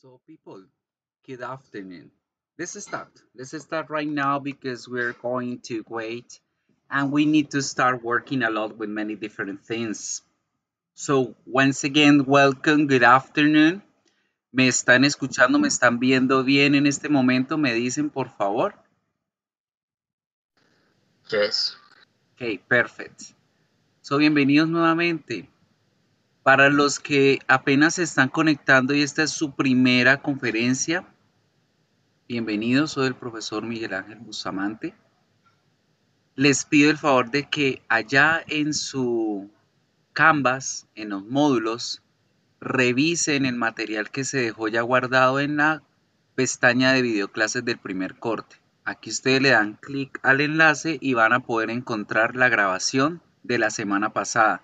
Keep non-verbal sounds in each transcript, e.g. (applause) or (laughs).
So people, good afternoon. Let's start. Let's start right now because we're going to wait and we need to start working a lot with many different things. So once again, welcome, good afternoon. ¿Me están escuchando? ¿Me están viendo bien en este momento? ¿Me dicen, por favor? Yes. Ok, perfect. So, bienvenidos nuevamente. Para los que apenas se están conectando y esta es su primera conferencia, bienvenidos, soy el profesor Miguel Ángel Bustamante. Les pido el favor de que allá en su Canvas, en los módulos, revisen el material que se dejó ya guardado en la pestaña de videoclases del primer corte. Aquí ustedes le dan clic al enlace y van a poder encontrar la grabación de la semana pasada.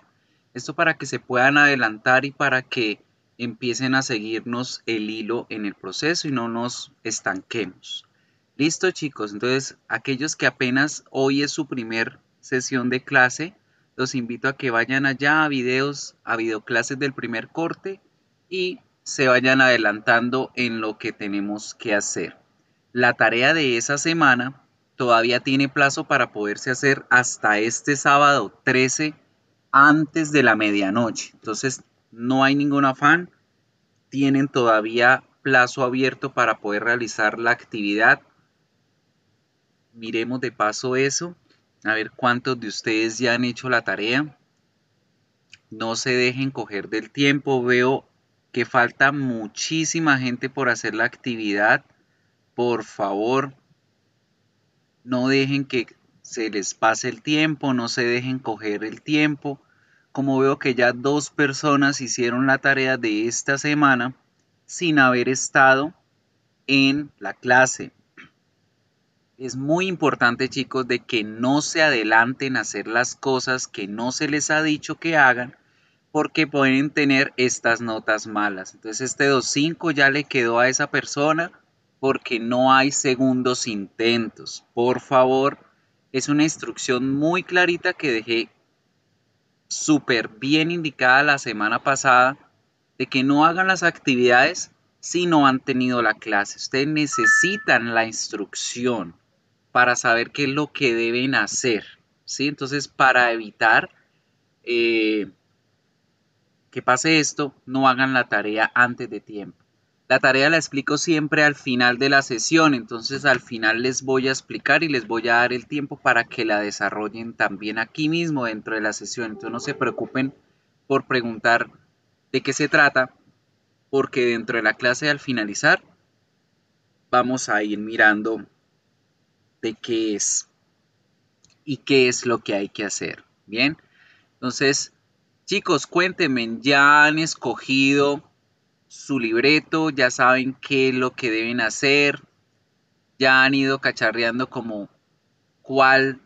Esto para que se puedan adelantar y para que empiecen a seguirnos el hilo en el proceso y no nos estanquemos. Listo chicos, entonces aquellos que apenas hoy es su primer sesión de clase, los invito a que vayan allá a videos, a videoclases del primer corte y se vayan adelantando en lo que tenemos que hacer. La tarea de esa semana todavía tiene plazo para poderse hacer hasta este sábado 13 antes de la medianoche. Entonces, no hay ningún afán. Tienen todavía plazo abierto para poder realizar la actividad. Miremos de paso eso. A ver cuántos de ustedes ya han hecho la tarea. No se dejen coger del tiempo. Veo que falta muchísima gente por hacer la actividad por favor, no dejen que se les pase el tiempo, no se dejen coger el tiempo. Como veo que ya dos personas hicieron la tarea de esta semana sin haber estado en la clase. Es muy importante chicos de que no se adelanten a hacer las cosas que no se les ha dicho que hagan porque pueden tener estas notas malas. Entonces este 2.5 ya le quedó a esa persona porque no hay segundos intentos. Por favor, es una instrucción muy clarita que dejé súper bien indicada la semana pasada de que no hagan las actividades si no han tenido la clase. Ustedes necesitan la instrucción para saber qué es lo que deben hacer. ¿sí? Entonces, para evitar eh, que pase esto, no hagan la tarea antes de tiempo. La tarea la explico siempre al final de la sesión, entonces al final les voy a explicar y les voy a dar el tiempo para que la desarrollen también aquí mismo dentro de la sesión. Entonces no se preocupen por preguntar de qué se trata, porque dentro de la clase al finalizar vamos a ir mirando de qué es y qué es lo que hay que hacer. Bien, entonces chicos, cuéntenme, ¿ya han escogido su libreto, ya saben qué es lo que deben hacer, ya han ido cacharreando como cuál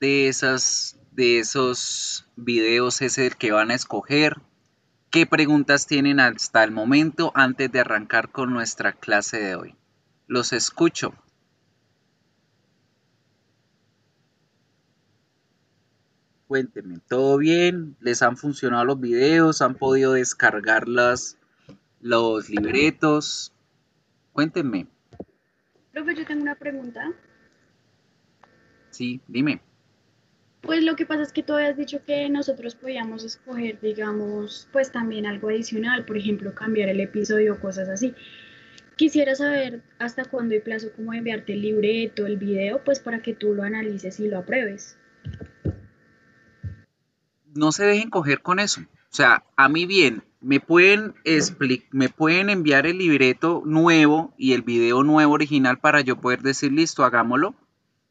de esas de esos videos es el que van a escoger, qué preguntas tienen hasta el momento antes de arrancar con nuestra clase de hoy. Los escucho. Cuéntenme, ¿todo bien? ¿Les han funcionado los videos? ¿Han podido descargarlas los libretos. Cuéntenme. Profe, yo tengo una pregunta. Sí, dime. Pues lo que pasa es que tú habías dicho que nosotros podíamos escoger, digamos, pues también algo adicional, por ejemplo, cambiar el episodio o cosas así. Quisiera saber hasta cuándo hay plazo como enviarte el libreto, el video, pues para que tú lo analices y lo apruebes. No se dejen coger con eso. O sea, a mí bien, me pueden, me pueden enviar el libreto nuevo y el video nuevo original para yo poder decir, listo, hagámoslo.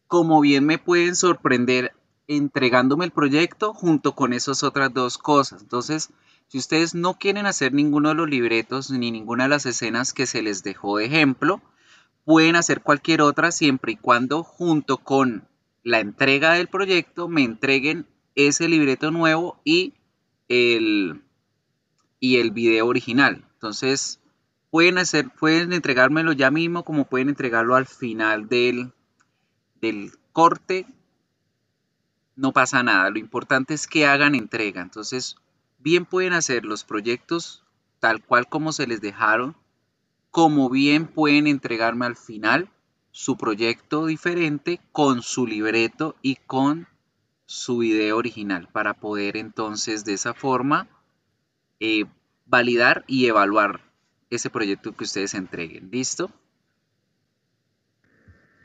Como bien me pueden sorprender entregándome el proyecto junto con esas otras dos cosas. Entonces, si ustedes no quieren hacer ninguno de los libretos ni ninguna de las escenas que se les dejó de ejemplo, pueden hacer cualquier otra siempre y cuando junto con la entrega del proyecto me entreguen ese libreto nuevo y el, y el video original. Entonces, pueden hacer, pueden entregármelo ya mismo, como pueden entregarlo al final del, del corte. No pasa nada. Lo importante es que hagan entrega. Entonces, bien pueden hacer los proyectos tal cual como se les dejaron como bien pueden entregarme al final su proyecto diferente con su libreto y con su video original para poder entonces de esa forma eh, validar y evaluar ese proyecto que ustedes entreguen. ¿Listo?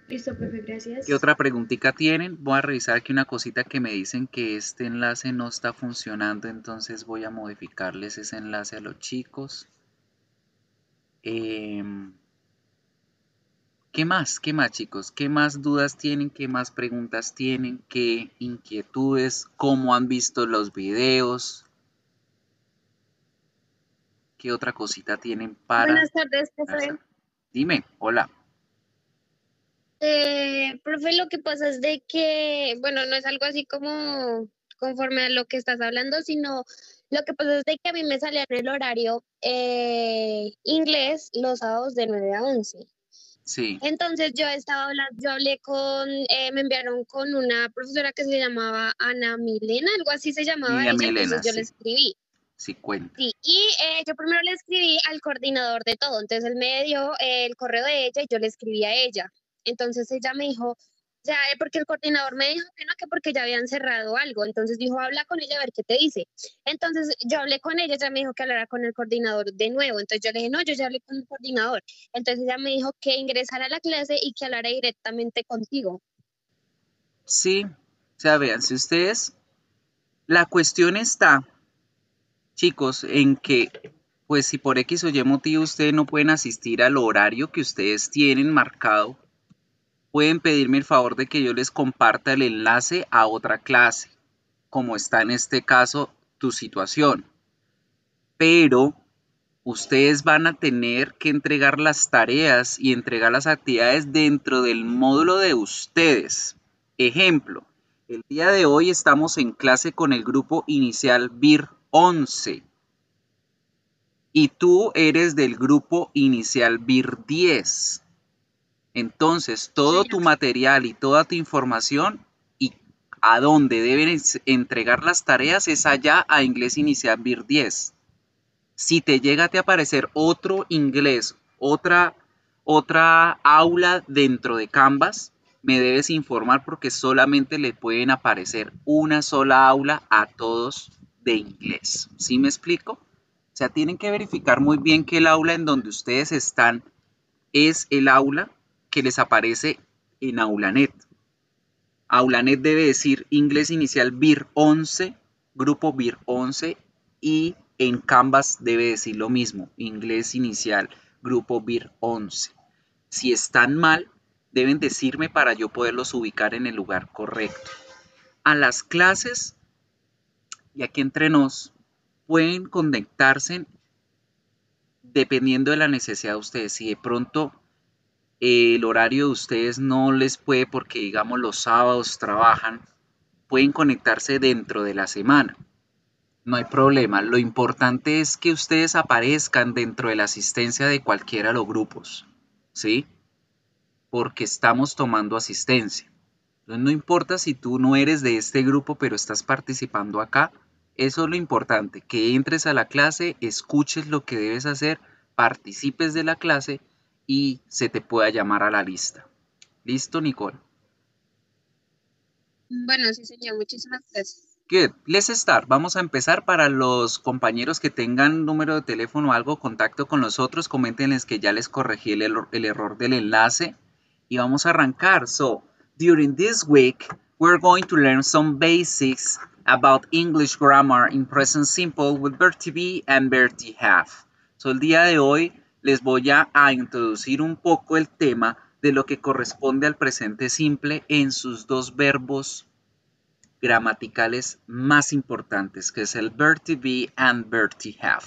Listo, profe, gracias. ¿Qué otra preguntita tienen? Voy a revisar aquí una cosita que me dicen que este enlace no está funcionando, entonces voy a modificarles ese enlace a los chicos. Em, ¿Qué más? ¿Qué más, chicos? ¿Qué más dudas tienen? ¿Qué más preguntas tienen? ¿Qué inquietudes? ¿Cómo han visto los videos? ¿Qué otra cosita tienen para...? Buenas tardes, profe. Dime, hola. Eh, profe, lo que pasa es de que, bueno, no es algo así como conforme a lo que estás hablando, sino lo que pasa es de que a mí me salía en el horario eh, inglés los sábados de 9 a 11. Sí. Entonces yo estaba hablando, yo hablé con, eh, me enviaron con una profesora que se llamaba Ana Milena, algo así se llamaba Ella ella, Milena, entonces yo le sí. escribí. Sí, cuenta. Sí, y eh, yo primero le escribí al coordinador de todo, entonces él me dio el correo de ella y yo le escribí a ella. Entonces ella me dijo, ya, eh, porque el coordinador me dijo que no, que porque ya habían cerrado algo. Entonces dijo, habla con ella a ver qué te dice. Entonces yo hablé con ella, ella me dijo que hablara con el coordinador de nuevo. Entonces yo le dije, no, yo ya hablé con el coordinador. Entonces ella me dijo que ingresara a la clase y que hablara directamente contigo. Sí, o sea, vean, si ustedes, la cuestión está, chicos, en que, pues si por X o Y motivo ustedes no pueden asistir al horario que ustedes tienen marcado, pueden pedirme el favor de que yo les comparta el enlace a otra clase, como está en este caso tu situación. Pero ustedes van a tener que entregar las tareas y entregar las actividades dentro del módulo de ustedes. Ejemplo, el día de hoy estamos en clase con el grupo inicial BIR 11 y tú eres del grupo inicial BIR 10. Entonces, todo tu material y toda tu información y a dónde deben entregar las tareas es allá a inglés inicial BIR 10. Si te llega a aparecer otro inglés, otra, otra aula dentro de Canvas, me debes informar porque solamente le pueden aparecer una sola aula a todos de inglés. ¿Sí me explico? O sea, tienen que verificar muy bien que el aula en donde ustedes están es el aula que les aparece en AulaNet. AulaNet debe decir inglés inicial BIR 11, grupo BIR 11 y en Canvas debe decir lo mismo, inglés inicial, grupo BIR 11. Si están mal, deben decirme para yo poderlos ubicar en el lugar correcto. A las clases, y aquí entre nos, pueden conectarse dependiendo de la necesidad de ustedes. Si de pronto eh, el horario de ustedes no les puede porque digamos los sábados trabajan, pueden conectarse dentro de la semana. No hay problema. Lo importante es que ustedes aparezcan dentro de la asistencia de cualquiera de los grupos. ¿Sí? Porque estamos tomando asistencia. Entonces no importa si tú no eres de este grupo pero estás participando acá. Eso es lo importante, que entres a la clase, escuches lo que debes hacer, participes de la clase y se te pueda llamar a la lista. ¿Listo, Nicole? Bueno, sí, señor, muchísimas gracias. Good. Let's start. Vamos a empezar para los compañeros que tengan número de teléfono o algo, contacto con nosotros, coméntenles que ya les corregí el, error, el error del enlace y vamos a arrancar. So, during this week, we're going to learn some basics about English grammar in present simple with Bertie be and Bertie have. So, el día de hoy les voy a, a introducir un poco el tema de lo que corresponde al presente simple en sus dos verbos gramaticales más importantes, que es el verb to be and verb to have.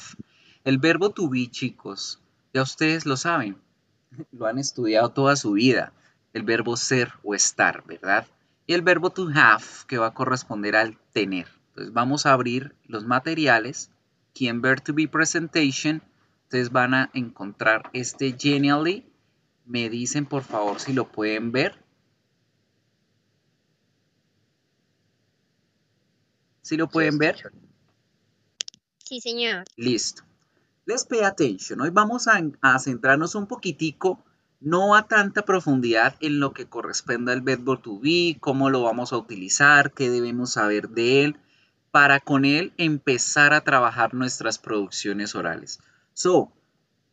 El verbo to be, chicos, ya ustedes lo saben, (laughs) lo han estudiado toda su vida, el verbo ser o estar, ¿verdad? Y el verbo to have, que va a corresponder al tener. Entonces vamos a abrir los materiales, aquí en verb to be presentation, ustedes van a encontrar este genially, me dicen por favor si lo pueden ver. ¿Sí lo pueden ver? Sí, señor. Listo. let's pay attention. Hoy vamos a, a centrarnos un poquitico, no a tanta profundidad en lo que corresponde al verbo to be, cómo lo vamos a utilizar, qué debemos saber de él, para con él empezar a trabajar nuestras producciones orales. So,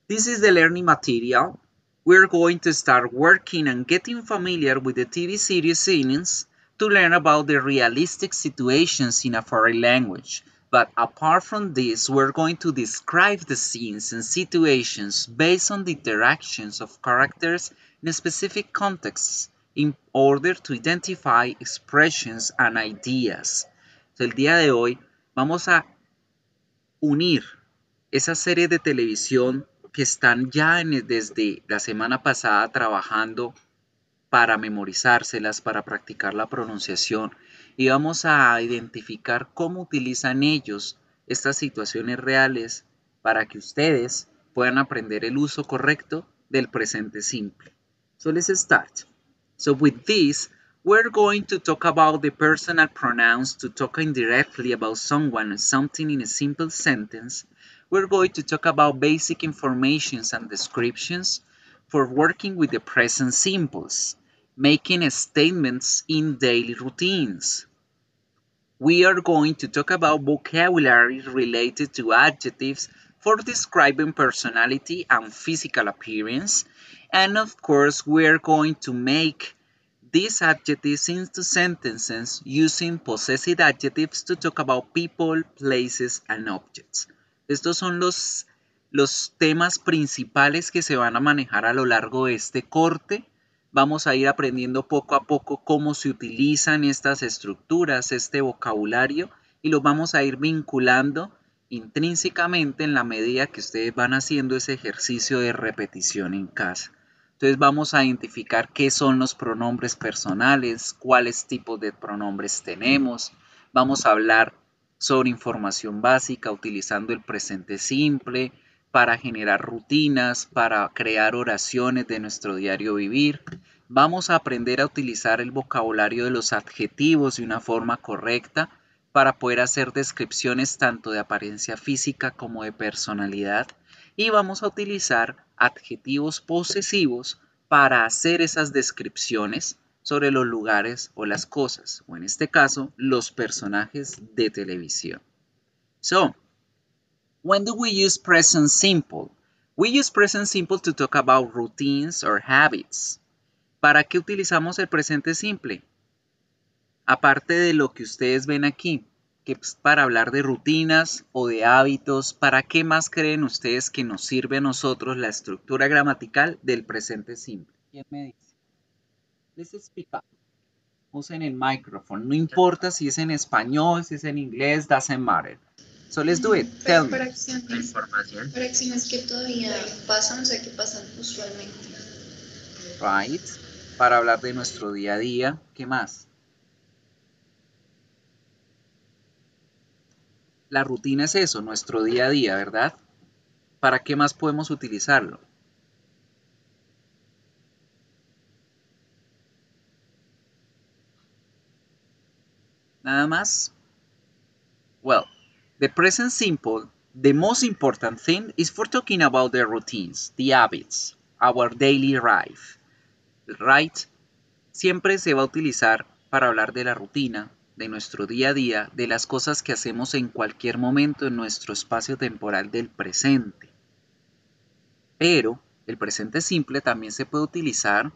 this is the learning material. We're going to start working and getting familiar with the TV series scenes to learn about the realistic situations in a foreign language. But apart from this, we're going to describe the scenes and situations based on the interactions of characters in specific contexts in order to identify expressions and ideas. So, el día de hoy vamos a unir esa serie de televisión que están ya desde la semana pasada trabajando para memorizárselas, para practicar la pronunciación y vamos a identificar cómo utilizan ellos estas situaciones reales para que ustedes puedan aprender el uso correcto del presente simple. So let's start. So with this, we're going to talk about the personal pronouns to talk indirectly about someone or something in a simple sentence. We're going to talk about basic informations and descriptions for working with the present simples making statements in daily routines. We are going to talk about vocabulary related to adjectives for describing personality and physical appearance. And of course, we're going to make these adjectives into sentences using possessive adjectives to talk about people, places, and objects. Estos son los, los temas principales que se van a manejar a lo largo de este corte vamos a ir aprendiendo poco a poco cómo se utilizan estas estructuras, este vocabulario, y lo vamos a ir vinculando intrínsecamente en la medida que ustedes van haciendo ese ejercicio de repetición en casa. Entonces vamos a identificar qué son los pronombres personales, cuáles tipos de pronombres tenemos. Vamos a hablar sobre información básica utilizando el presente simple, para generar rutinas, para crear oraciones de nuestro diario vivir. Vamos a aprender a utilizar el vocabulario de los adjetivos de una forma correcta para poder hacer descripciones tanto de apariencia física como de personalidad. Y vamos a utilizar adjetivos posesivos para hacer esas descripciones sobre los lugares o las cosas, o en este caso, los personajes de televisión. So, When do we use present simple? We use present simple to talk about routines or habits. ¿Para qué utilizamos el presente simple? Aparte de lo que ustedes ven aquí, que es para hablar de rutinas o de hábitos, ¿para qué más creen ustedes que nos sirve a nosotros la estructura gramatical del presente simple? ¿Quién me dice? Let's speak up. Usen el micrófono. No importa si es en español, si es en inglés, doesn't matter. So let's do it. Tell me. Para acciones, para acciones que todavía pasan, o sea, que pasan usualmente. Right. Para hablar de nuestro día a día. ¿Qué más? La rutina es eso, nuestro día a día, ¿verdad? ¿Para qué más podemos utilizarlo? Nada más. Well, The present simple, the most important thing is for talking about the routines, the habits, our daily life. Right? Siempre se va a utilizar para hablar de la rutina, de nuestro día a día, de las cosas que hacemos en cualquier momento en nuestro espacio temporal del presente. Pero el presente simple también se puede utilizar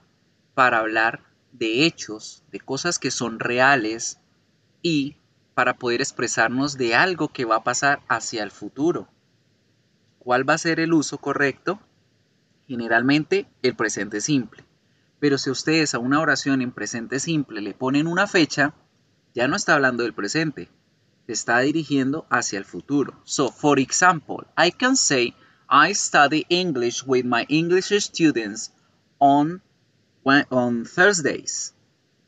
para hablar de hechos, de cosas que son reales y para poder expresarnos de algo que va a pasar hacia el futuro. ¿Cuál va a ser el uso correcto? Generalmente el presente simple. Pero si ustedes a una oración en presente simple le ponen una fecha, ya no está hablando del presente, se está dirigiendo hacia el futuro. So, for example, I can say, I study English with my English students on, on Thursdays.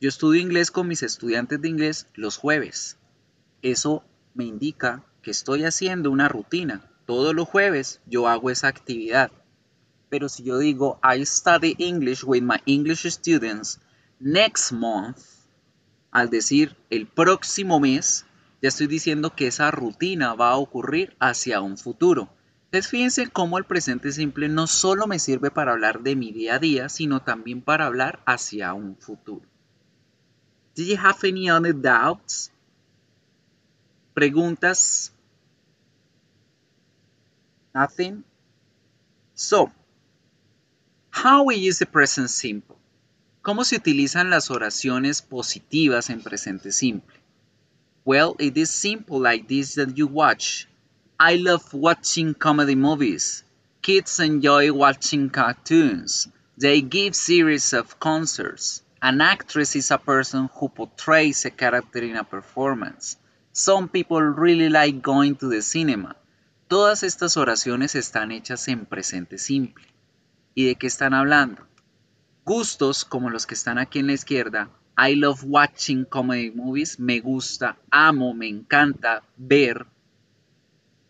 Yo estudio inglés con mis estudiantes de inglés los jueves eso me indica que estoy haciendo una rutina. Todos los jueves yo hago esa actividad. Pero si yo digo, I study English with my English students next month, al decir el próximo mes, ya estoy diciendo que esa rutina va a ocurrir hacia un futuro. Entonces fíjense cómo el presente simple no solo me sirve para hablar de mi día a día, sino también para hablar hacia un futuro. Do you have any other doubts? Preguntas? Nothing? So, how we use the present simple? ¿Cómo se utilizan las oraciones positivas en presente simple? Well, it is simple like this that you watch. I love watching comedy movies. Kids enjoy watching cartoons. They give series of concerts. An actress is a person who portrays a character in a performance. Some people really like going to the cinema. Todas estas oraciones están hechas en presente simple. ¿Y de qué están hablando? Gustos como los que están aquí en la izquierda. I love watching comedy movies. Me gusta, amo, me encanta ver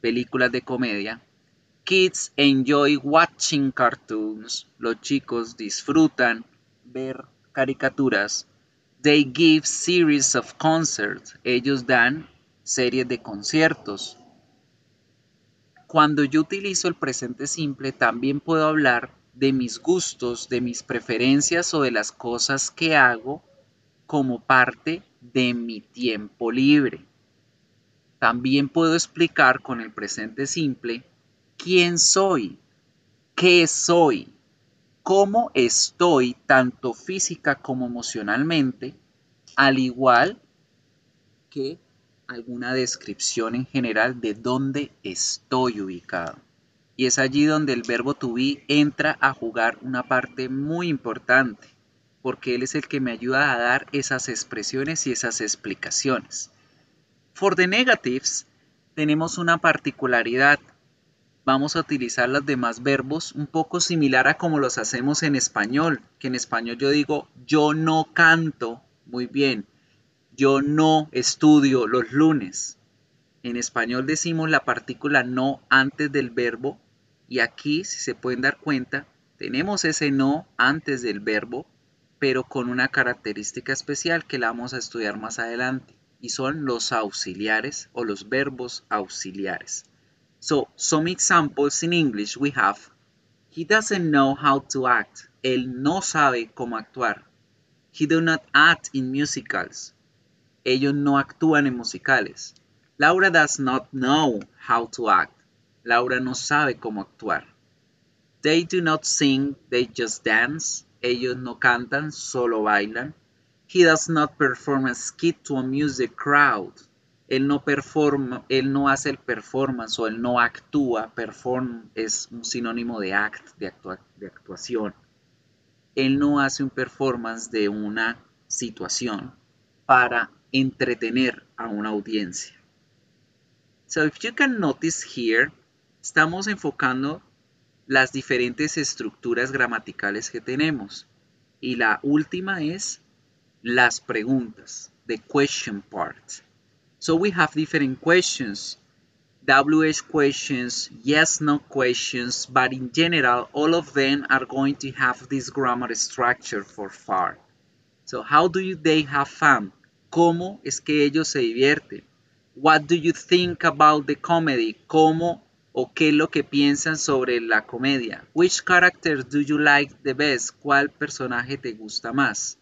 películas de comedia. Kids enjoy watching cartoons. Los chicos disfrutan ver caricaturas. They give series of concerts. Ellos dan series de conciertos. Cuando yo utilizo el presente simple, también puedo hablar de mis gustos, de mis preferencias o de las cosas que hago como parte de mi tiempo libre. También puedo explicar con el presente simple quién soy, qué soy, cómo estoy tanto física como emocionalmente, al igual que alguna descripción en general de dónde estoy ubicado. Y es allí donde el verbo to be entra a jugar una parte muy importante, porque él es el que me ayuda a dar esas expresiones y esas explicaciones. For the negatives, tenemos una particularidad vamos a utilizar los demás verbos un poco similar a como los hacemos en español, que en español yo digo yo no canto muy bien, yo no estudio los lunes. En español decimos la partícula no antes del verbo y aquí, si se pueden dar cuenta, tenemos ese no antes del verbo, pero con una característica especial que la vamos a estudiar más adelante y son los auxiliares o los verbos auxiliares. So, some examples in English we have He doesn't know how to act. Él no sabe cómo actuar. He do not act in musicals. Ellos no actúan en musicales. Laura does not know how to act. Laura no sabe cómo actuar. They do not sing, they just dance. Ellos no cantan, solo bailan. He does not perform a skit to amuse the crowd. Él no performa, él no hace el performance o él no actúa. Perform es un sinónimo de act, de, de actuación. Él no hace un performance de una situación para entretener a una audiencia. So if you can notice here, estamos enfocando las diferentes estructuras gramaticales que tenemos. Y la última es las preguntas, the question part. So we have different questions, WH questions, yes, no questions, but in general, all of them are going to have this grammar structure for far. So how do they have fun? ¿Cómo es que ellos se divierten? What do you think about the comedy? ¿Cómo o qué es lo que piensan sobre la comedia? Which character do you like the best? ¿Cuál personaje te gusta más?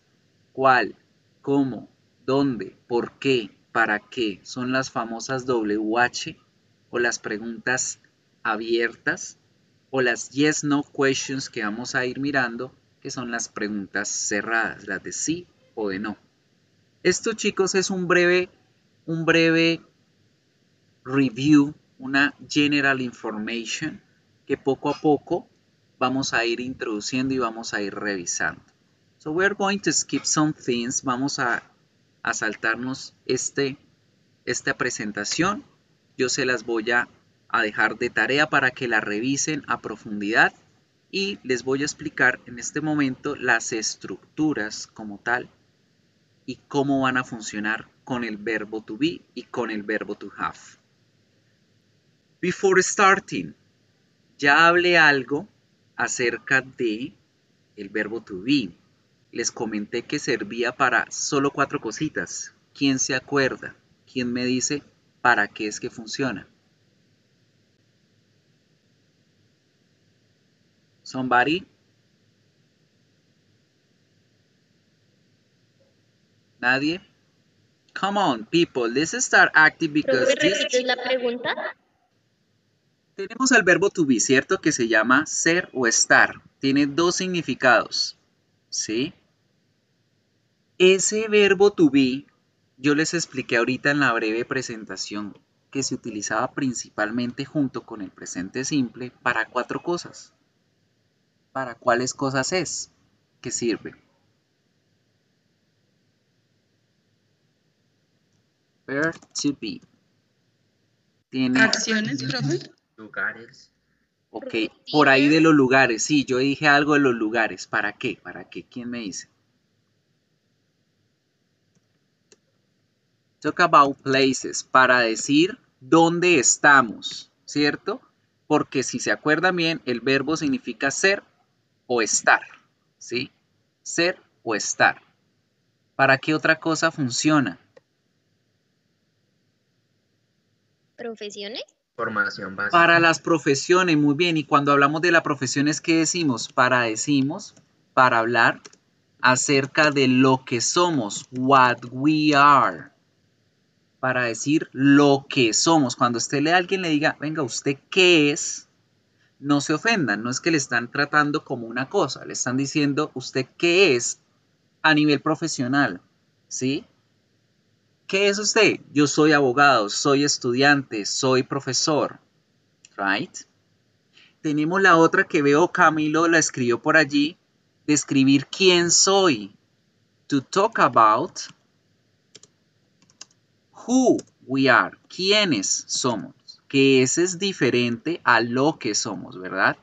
¿Cuál? ¿Cómo? ¿Dónde? ¿Por qué? para qué son las famosas WH o las preguntas abiertas o las yes no questions que vamos a ir mirando que son las preguntas cerradas, las de sí o de no. Esto chicos es un breve un breve review, una general information que poco a poco vamos a ir introduciendo y vamos a ir revisando. So we're going to skip some things, vamos a a saltarnos este, esta presentación. Yo se las voy a, a dejar de tarea para que la revisen a profundidad y les voy a explicar en este momento las estructuras como tal y cómo van a funcionar con el verbo to be y con el verbo to have. Before starting, ya hablé algo acerca de el verbo to be les comenté que servía para solo cuatro cositas. ¿Quién se acuerda? ¿Quién me dice para qué es que funciona? Somebody? Nadie? Come on, people, let's start active because ¿Profe, this- repites la pregunta? tenemos al verbo to be, ¿cierto? Que se llama ser o estar. Tiene dos significados, ¿sí? Ese verbo to be, yo les expliqué ahorita en la breve presentación que se utilizaba principalmente junto con el presente simple para cuatro cosas. ¿Para cuáles cosas es? que sirve? Verb to be. Tiene Acciones, profe. Lugares. Ok, por ahí de los lugares, sí, yo dije algo de los lugares. ¿Para qué? ¿Para qué? ¿Quién me dice? Talk about places, para decir dónde estamos, ¿cierto? Porque si se acuerdan bien, el verbo significa ser o estar, ¿sí? Ser o estar. ¿Para qué otra cosa funciona? ¿Profesiones? Formación básica. Para las profesiones, muy bien. Y cuando hablamos de las profesiones, ¿qué decimos? Para decimos, para hablar acerca de lo que somos, what we are. Para decir lo que somos. Cuando usted le a alguien le diga, venga, ¿usted qué es? No se ofendan, no es que le están tratando como una cosa, le están diciendo, ¿usted qué es a nivel profesional? ¿Sí? ¿Qué es usted? Yo soy abogado, soy estudiante, soy profesor. Right? Tenemos la otra que veo Camilo la escribió por allí, describir quién soy. To talk about who we are, quiénes somos. Que ese es diferente a lo que somos, ¿verdad?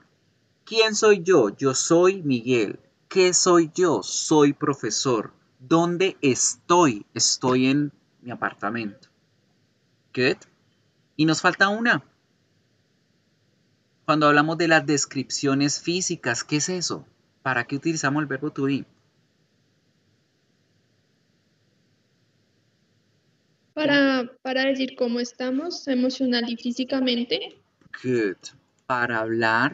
¿Quién soy yo? Yo soy Miguel. ¿Qué soy yo? Soy profesor. ¿Dónde estoy? Estoy en mi apartamento. Good. Y nos falta una. Cuando hablamos de las descripciones físicas, ¿qué es eso? ¿Para qué utilizamos el verbo to be? Para, para decir cómo estamos emocional y físicamente. Good. Para hablar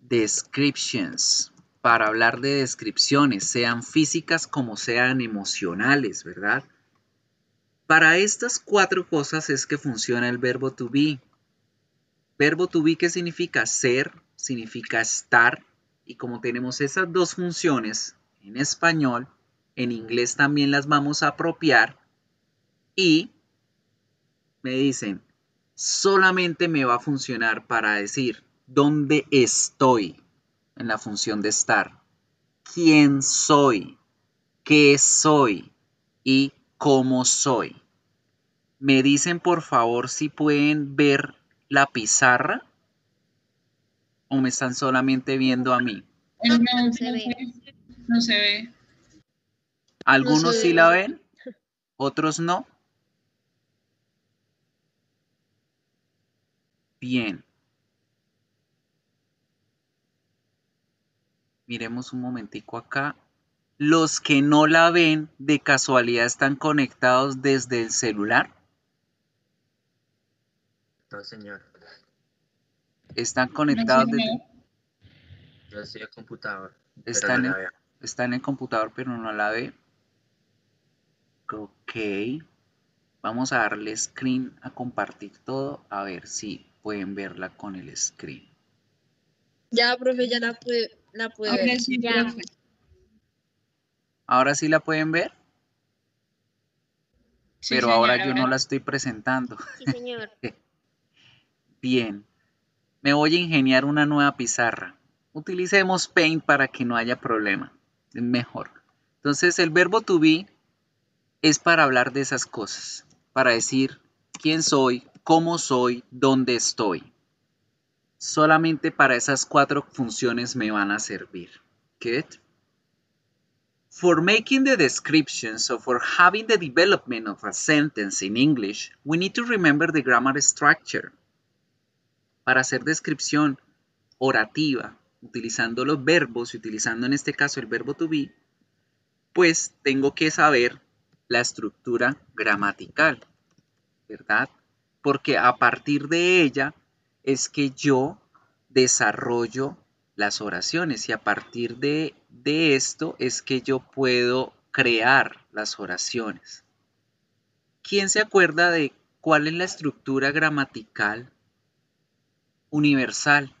descriptions. Para hablar de descripciones, sean físicas como sean emocionales, ¿verdad? Para estas cuatro cosas es que funciona el verbo to be. Verbo to be, ¿qué significa? Ser, significa estar. Y como tenemos esas dos funciones en español, en inglés también las vamos a apropiar. Y me dicen, solamente me va a funcionar para decir dónde estoy en la función de estar, quién soy, qué soy y cómo soy. ¿Me dicen por favor si pueden ver la pizarra? ¿O me están solamente viendo a mí? No, No se ve. no se ve. ¿Algunos se sí ve. la ven? ¿Otros no? Bien. Miremos un momentico acá. Los que no la ven, de casualidad están conectados desde el celular. No, señor. Están conectados desde... Yo estoy en computador. pero Están no en- está en el computador pero no la ve. Ok. Vamos a darle screen a compartir todo. A ver si pueden verla con el screen. Ya, profe, ya la pude, la pude Ahora ver. sí, Ya. Ahora sí la pueden ver, Sí, pero ahora yo no la estoy presentando. Sí, señor. (laughs) Bien. Me voy a ingeniar una nueva pizarra. Utilicemos Paint para que no haya problema. Es mejor. Entonces el verbo to be es para hablar de esas cosas. Para decir quién soy, cómo soy, dónde estoy. Solamente para esas cuatro funciones me van a servir. Good. For making the descriptions or for having the development of a sentence in English, we need to remember the grammar structure. Para hacer descripción orativa, utilizando los verbos y utilizando en este caso el verbo to be, pues tengo que saber la estructura gramatical, ¿verdad? Porque a partir de ella es que yo desarrollo las oraciones y a partir de, de esto es que yo puedo crear las oraciones. ¿Quién se acuerda de cuál es la estructura gramatical universal?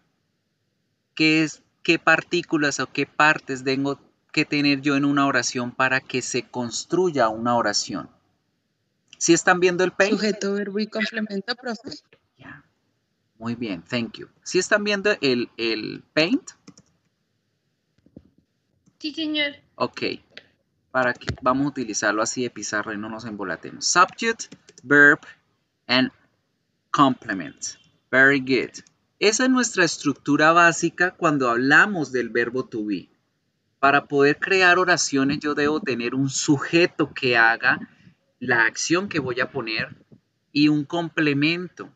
¿Qué, es, qué partículas o qué partes tengo que tener yo en una oración para que se construya una oración? ¿Sí están viendo el paint? Sujeto, verbo y complemento, profe. Muy bien, thank you. ¿Sí están viendo el, el paint? Sí, señor. Ok. Para que vamos a utilizarlo así de pizarra y no nos embolatemos. Subject, verb, and complement. Very good. Esa es nuestra estructura básica cuando hablamos del verbo to be. Para poder crear oraciones yo debo tener un sujeto que haga la acción que voy a poner y un complemento.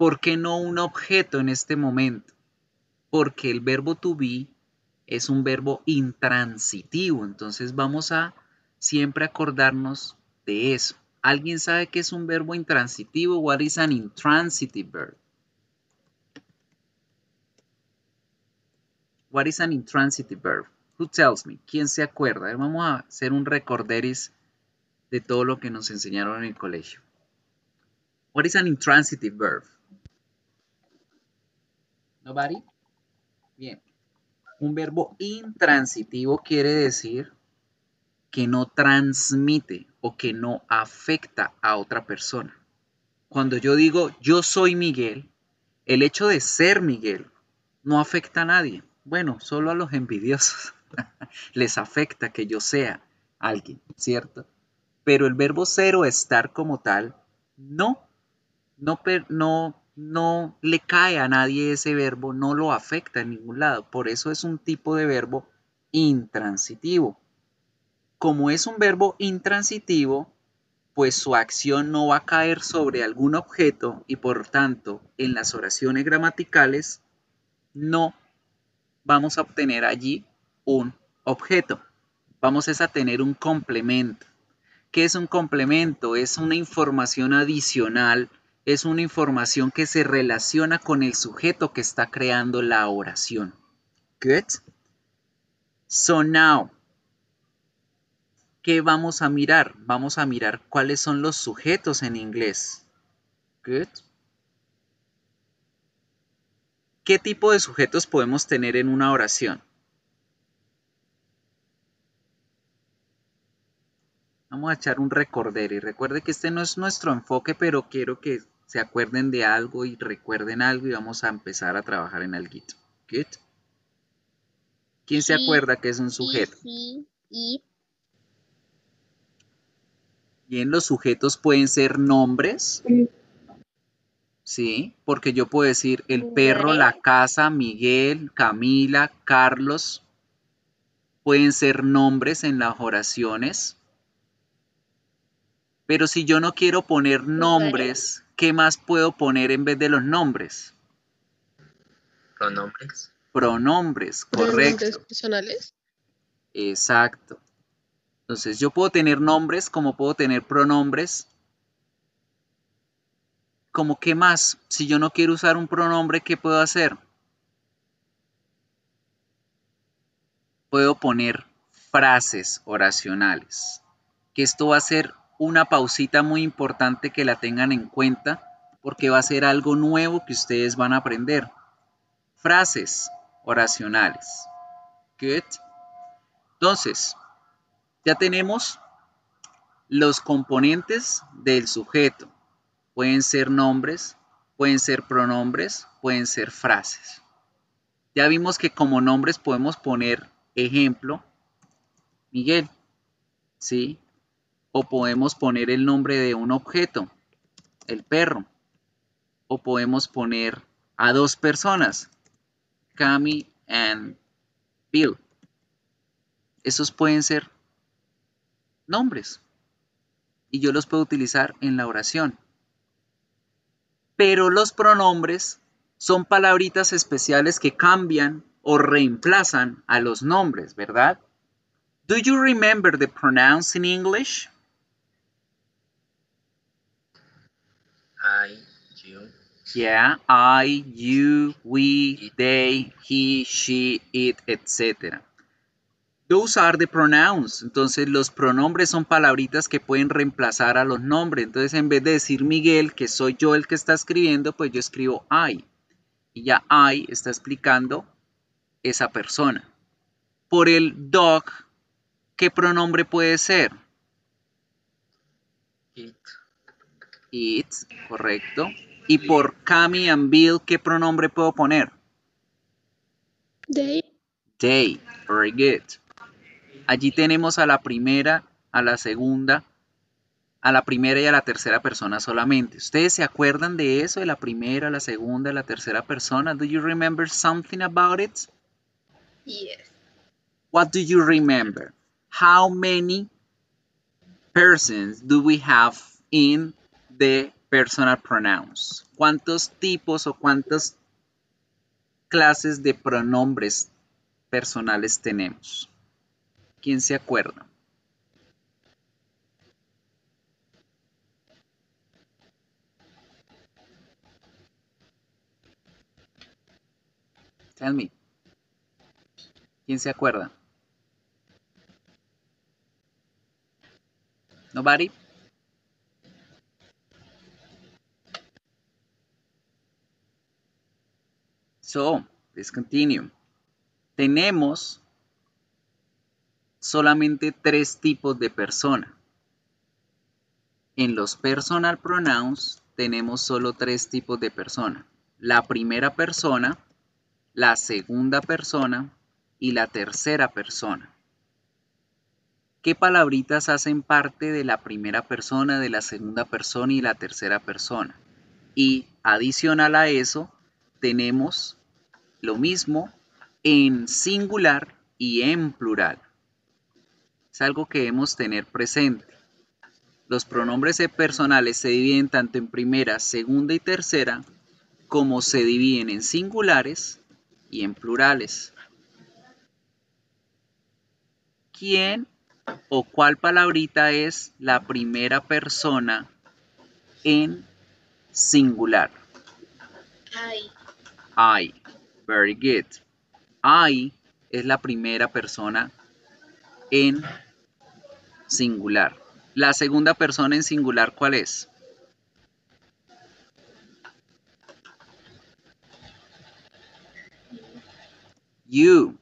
¿Por qué no un objeto en este momento? Porque el verbo to be es un verbo intransitivo, entonces vamos a siempre acordarnos de eso. ¿Alguien sabe qué es un verbo intransitivo? What is an intransitive verb? What is an intransitive verb? Who tells me? ¿Quién se acuerda? Vamos a hacer un recorderis de todo lo que nos enseñaron en el colegio. What is an intransitive verb? Nobody? Bien. Un verbo intransitivo quiere decir que no transmite o que no afecta a otra persona. Cuando yo digo yo soy Miguel, el hecho de ser Miguel no afecta a nadie. Bueno, solo a los envidiosos (laughs) les afecta que yo sea alguien, ¿cierto? Pero el verbo ser o estar como tal, no, no, no, no le cae a nadie ese verbo, no lo afecta en ningún lado. Por eso es un tipo de verbo intransitivo. Como es un verbo intransitivo, pues su acción no va a caer sobre algún objeto y por tanto en las oraciones gramaticales no vamos a obtener allí un objeto. Vamos a tener un complemento. ¿Qué es un complemento? Es una información adicional, es una información que se relaciona con el sujeto que está creando la oración. Good. So now, ¿qué vamos a mirar? Vamos a mirar cuáles son los sujetos en inglés. Good. ¿Qué tipo de sujetos podemos tener en una oración? Vamos a echar un recorder y recuerde que este no es nuestro enfoque, pero quiero que se acuerden de algo y recuerden algo y vamos a empezar a trabajar en algo. Good. ¿Quién se acuerda que es un sujeto? Sí, y Bien, los sujetos pueden ser nombres. Sí, porque yo puedo decir el perro, la casa, Miguel, Camila, Carlos. Pueden ser nombres en las oraciones. Pero si yo no quiero poner nombres, ¿qué más puedo poner en vez de los nombres? Pronombres. Pronombres, Pronombres correcto. personales. Exacto. Entonces yo puedo tener nombres como puedo tener pronombres. ¿Como qué más? Si yo no quiero usar un pronombre, ¿qué puedo hacer? Puedo poner frases oracionales. Que esto va a ser una pausita muy importante que la tengan en cuenta porque va a ser algo nuevo que ustedes van a aprender. Frases oracionales. Good. Entonces, ya tenemos los componentes del sujeto. Pueden ser nombres, pueden ser pronombres, pueden ser frases. Ya vimos que como nombres podemos poner ejemplo, Miguel, ¿sí? O podemos poner el nombre de un objeto, el perro. O podemos poner a dos personas, Cami and Bill. Esos pueden ser nombres. Y yo los puedo utilizar en la oración. Pero los pronombres son palabritas especiales que cambian o reemplazan a los nombres, ¿verdad? Do you remember the pronouns in English? I, you, Yeah, I, you, we, they, he, she, it, etc. Those are the pronouns. Entonces los pronombres son palabritas que pueden reemplazar a los nombres. Entonces en vez de decir Miguel, que soy yo el que está escribiendo, pues yo escribo I. Y ya I está explicando esa persona. Por el dog, ¿qué pronombre puede ser? It. It, correcto. Y por Cami and Bill, ¿qué pronombre puedo poner? They, They. Very good. Allí tenemos a la primera, a la segunda, a la primera y a la tercera persona solamente. ¿Ustedes se acuerdan de eso? De la primera, la segunda, la tercera persona. Do you remember something about it? Yes. What do you remember? How many persons do we have in the personal pronouns? ¿Cuántos tipos o cuántas clases de pronombres personales tenemos? ¿Quién se acuerda? Tell me. ¿Quién se acuerda? Nobody? So, let's continue. Tenemos solamente tres tipos de persona. En los personal pronouns tenemos solo tres tipos de persona. La primera persona, la segunda persona y la tercera persona. ¿Qué palabritas hacen parte de la primera persona, de la segunda persona y la tercera persona? Y adicional a eso, tenemos lo mismo en singular y en plural. Es algo que debemos tener presente. Los pronombres personales se dividen tanto en primera, segunda y tercera, como se dividen en singulares y en plurales. ¿Quién o cuál palabrita es la primera persona en singular? I. Very good. I es la primera persona en singular. La segunda persona en singular, ¿cuál es? You.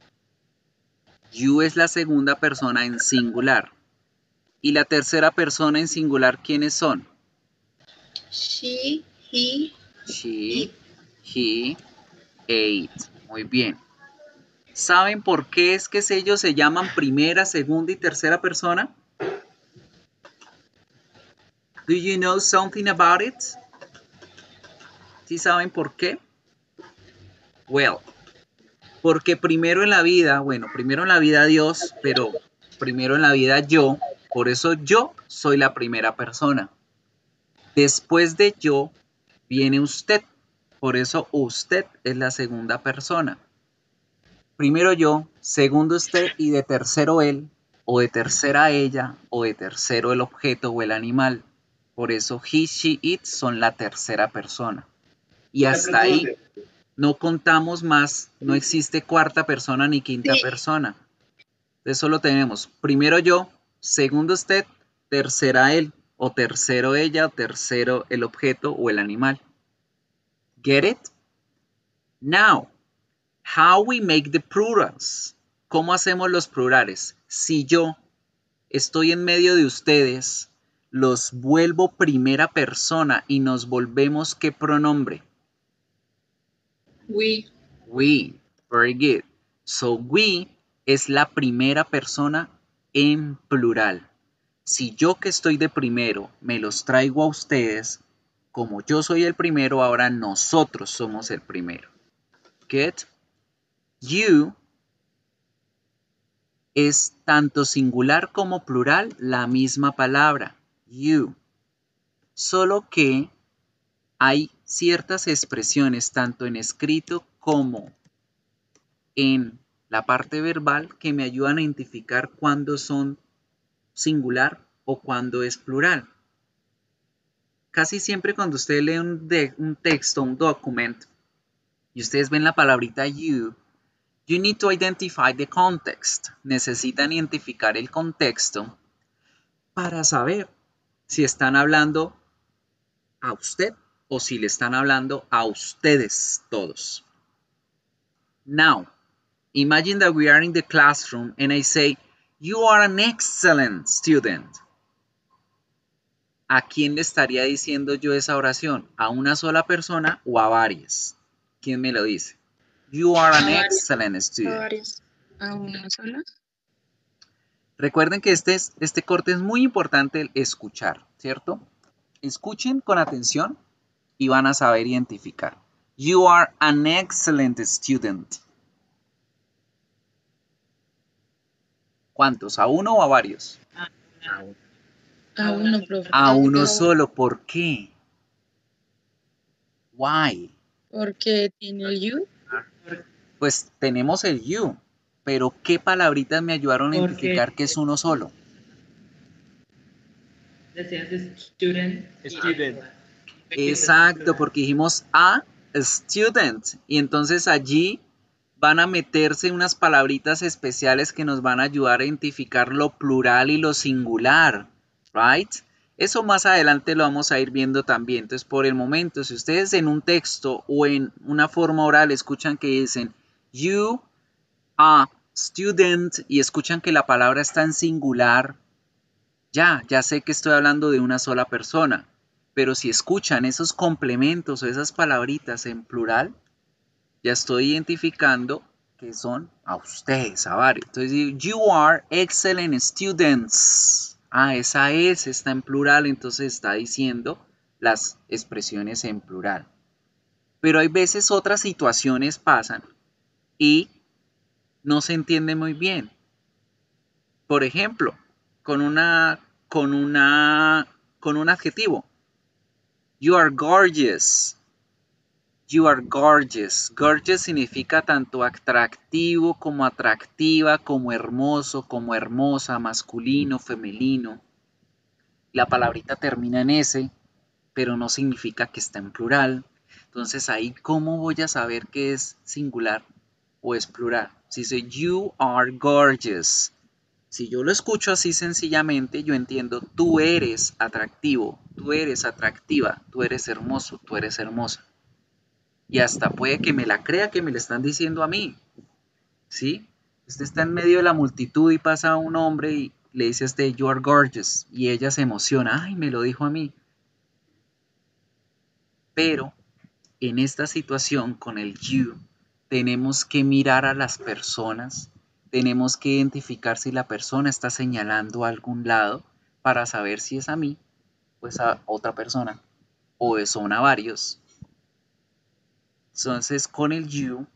You es la segunda persona en singular. Y la tercera persona en singular, ¿quiénes son? She. He. She, he, it. Muy bien. ¿Saben por qué es que ellos se llaman primera, segunda y tercera persona? Do you know something about it? ¿Sí saben por qué? Well, porque primero en la vida, bueno, primero en la vida Dios, pero primero en la vida yo, por eso yo soy la primera persona. Después de yo viene usted, por eso usted es la segunda persona. Primero yo, segundo usted y de tercero él, o de tercera ella, o de tercero el objeto o el animal. Por eso he, she, it son la tercera persona. Y hasta ahí no contamos más, no existe cuarta persona ni quinta Sí. persona. Entonces solo tenemos primero yo, segundo usted, tercera él, o tercero ella, o tercero el objeto o el animal. Get it? Now, how we make the plurals. ¿Cómo hacemos los plurales? Si yo estoy en medio de ustedes, los vuelvo primera persona y nos volvemos qué pronombre? We. We. Very good. So we es la primera persona en plural. Si yo que estoy de primero me los traigo a ustedes, como yo soy el primero, ahora nosotros somos el primero. Get? You es tanto singular como plural la misma palabra. You. Solo que hay ciertas expresiones tanto en escrito como en la parte verbal que me ayudan a identificar cuándo son singular o cuándo es plural. Casi siempre cuando usted lee un, un texto, un documento, y ustedes ven la palabrita you, you need to identify the context. Necesitan identificar el contexto para saber si están hablando a usted o si le están hablando a ustedes todos. Now, imagine that we are in the classroom and I say, you are an excellent student. ¿A quién le estaría diciendo yo esa oración? ¿A una sola persona o a varias? ¿Quién me lo dice? You are an excellent student. ¿A una sola? Recuerden que este, es, este corte es muy importante el escuchar, ¿cierto? Escuchen con atención y van a saber identificar. You are an excellent student. ¿Cuántos? ¿A uno o a varios? A uno. A uno, profe. A uno solo. ¿Por qué? Why? Porque tiene el you. Pues tenemos el you, pero ¿qué palabritas me ayudaron a identificar que es uno solo? Decías student. Student. Exacto, porque dijimos a student y entonces allí van a meterse unas palabritas especiales que nos van a ayudar a identificar lo plural y lo singular, Eso más adelante lo vamos a ir viendo también. Entonces, por el momento, si ustedes en un texto o en una forma oral escuchan que dicen you a student y escuchan que la palabra está en singular, ya, ya sé que estoy hablando de una sola persona. Pero si escuchan esos complementos o esas palabritas en plural, ya estoy identificando que son a ustedes, a varios. Entonces, you are excellent students. Ah, esa S está en plural, entonces está diciendo las expresiones en plural. Pero hay veces otras situaciones pasan y no se entiende muy bien. Por ejemplo, con una con una con un adjetivo. You are gorgeous. You are gorgeous. Gorgeous significa tanto atractivo como atractiva, como hermoso, como hermosa, masculino, femenino. La palabrita termina en S, pero no significa que está en plural. Entonces ahí, ¿cómo voy a saber que es singular o es plural? Si dice you are gorgeous. Si yo lo escucho así sencillamente, yo entiendo, tú eres atractivo, tú eres atractiva, tú eres hermoso, tú eres hermosa. Y hasta puede que me la crea que me le están diciendo a mí. ¿Sí? Usted está en medio de la multitud y pasa un hombre y le dice a usted, you are gorgeous. Y ella se emociona, ay, me lo dijo a mí. Pero en esta situación con el you, tenemos que mirar a las personas tenemos que identificar si la persona está señalando a algún lado para saber si es a mí o es a otra persona o son a varios. Entonces con el you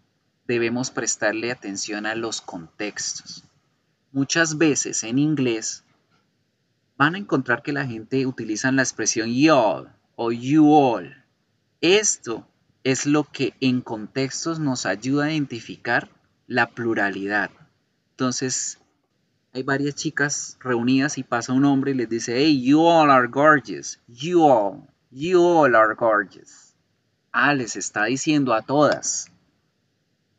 debemos prestarle atención a los contextos. Muchas veces en inglés van a encontrar que la gente utiliza la expresión y'all o you all. Esto es lo que en contextos nos ayuda a identificar la pluralidad. Entonces, hay varias chicas reunidas y pasa un hombre y les dice, hey, you all are gorgeous. You all, you all are gorgeous. Ah, les está diciendo a todas.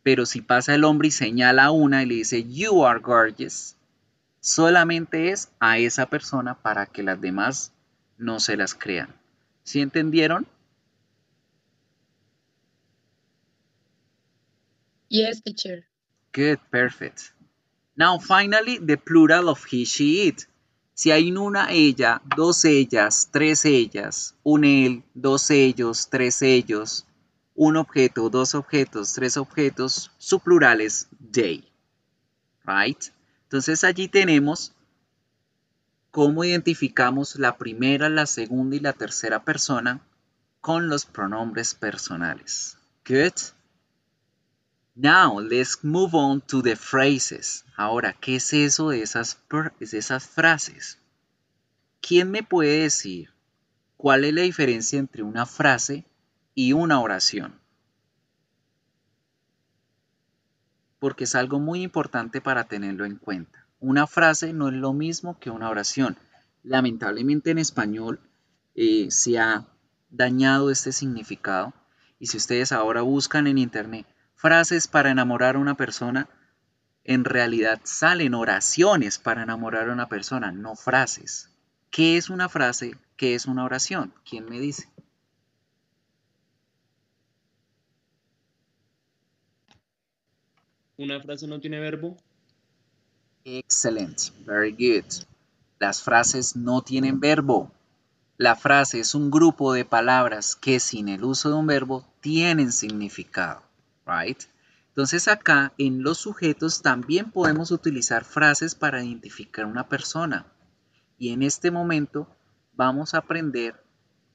Pero si pasa el hombre y señala a una y le dice, you are gorgeous, solamente es a esa persona para que las demás no se las crean. ¿Sí entendieron? Yes, teacher. Good, perfect. Now, finally, the plural of he, she, it. Si hay una ella, dos ellas, tres ellas, un él, dos ellos, tres ellos, un objeto, dos objetos, tres objetos, su plural es they. Right? Entonces allí tenemos cómo identificamos la primera, la segunda y la tercera persona con los pronombres personales. Good. Now, let's move on to the phrases. Ahora, ¿qué es eso de esas, de esas frases? ¿Quién me puede decir cuál es la diferencia entre una frase y una oración? Porque es algo muy importante para tenerlo en cuenta. Una frase no es lo mismo que una oración. Lamentablemente en español eh, se ha dañado este significado. Y si ustedes ahora buscan en internet frases para enamorar a una persona, en realidad salen oraciones para enamorar a una persona, no frases. ¿Qué es una frase? ¿Qué es una oración? ¿Quién me dice? ¿Una frase no tiene verbo? Excellent, very good. Las frases no tienen verbo. La frase es un grupo de palabras que sin el uso de un verbo tienen significado, right? Entonces acá en los sujetos también podemos utilizar frases para identificar una persona. Y en este momento vamos a aprender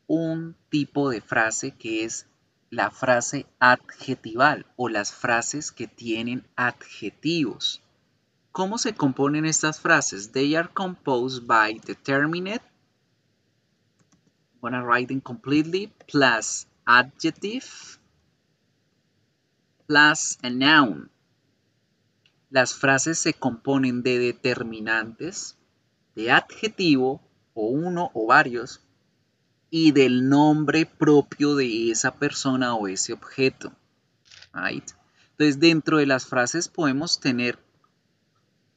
un tipo de frase que es la frase adjetival o las frases que tienen adjetivos. ¿Cómo se componen estas frases? They are composed by determinate, I'm gonna write them completely, plus adjective, plus a noun. Las frases se componen de determinantes, de adjetivo o uno o varios y del nombre propio de esa persona o ese objeto. Right? Entonces, dentro de las frases podemos tener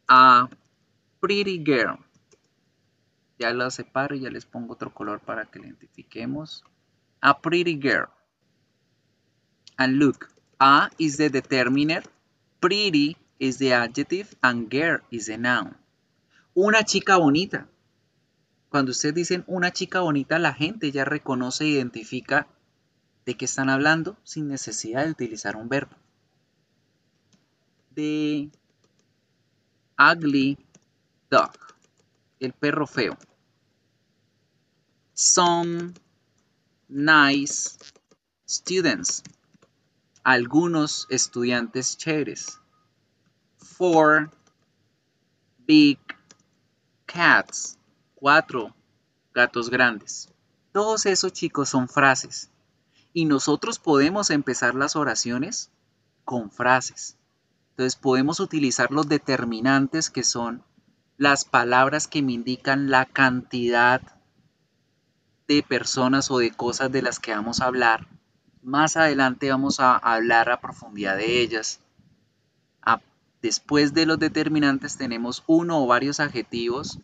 a pretty girl. Ya la separo y ya les pongo otro color para que la identifiquemos. A pretty girl. And look, a is the determiner, pretty is the adjective, and girl is the noun. Una chica bonita. Cuando ustedes dicen una chica bonita, la gente ya reconoce e identifica de qué están hablando sin necesidad de utilizar un verbo. The ugly dog, el perro feo. Some nice students, algunos estudiantes chéveres. Four big cats, cuatro gatos grandes. Todos esos chicos son frases. Y nosotros podemos empezar las oraciones con frases. Entonces podemos utilizar los determinantes que son las palabras que me indican la cantidad de personas o de cosas de las que vamos a hablar. Más adelante vamos a hablar a profundidad de ellas. después de los determinantes tenemos uno o varios adjetivos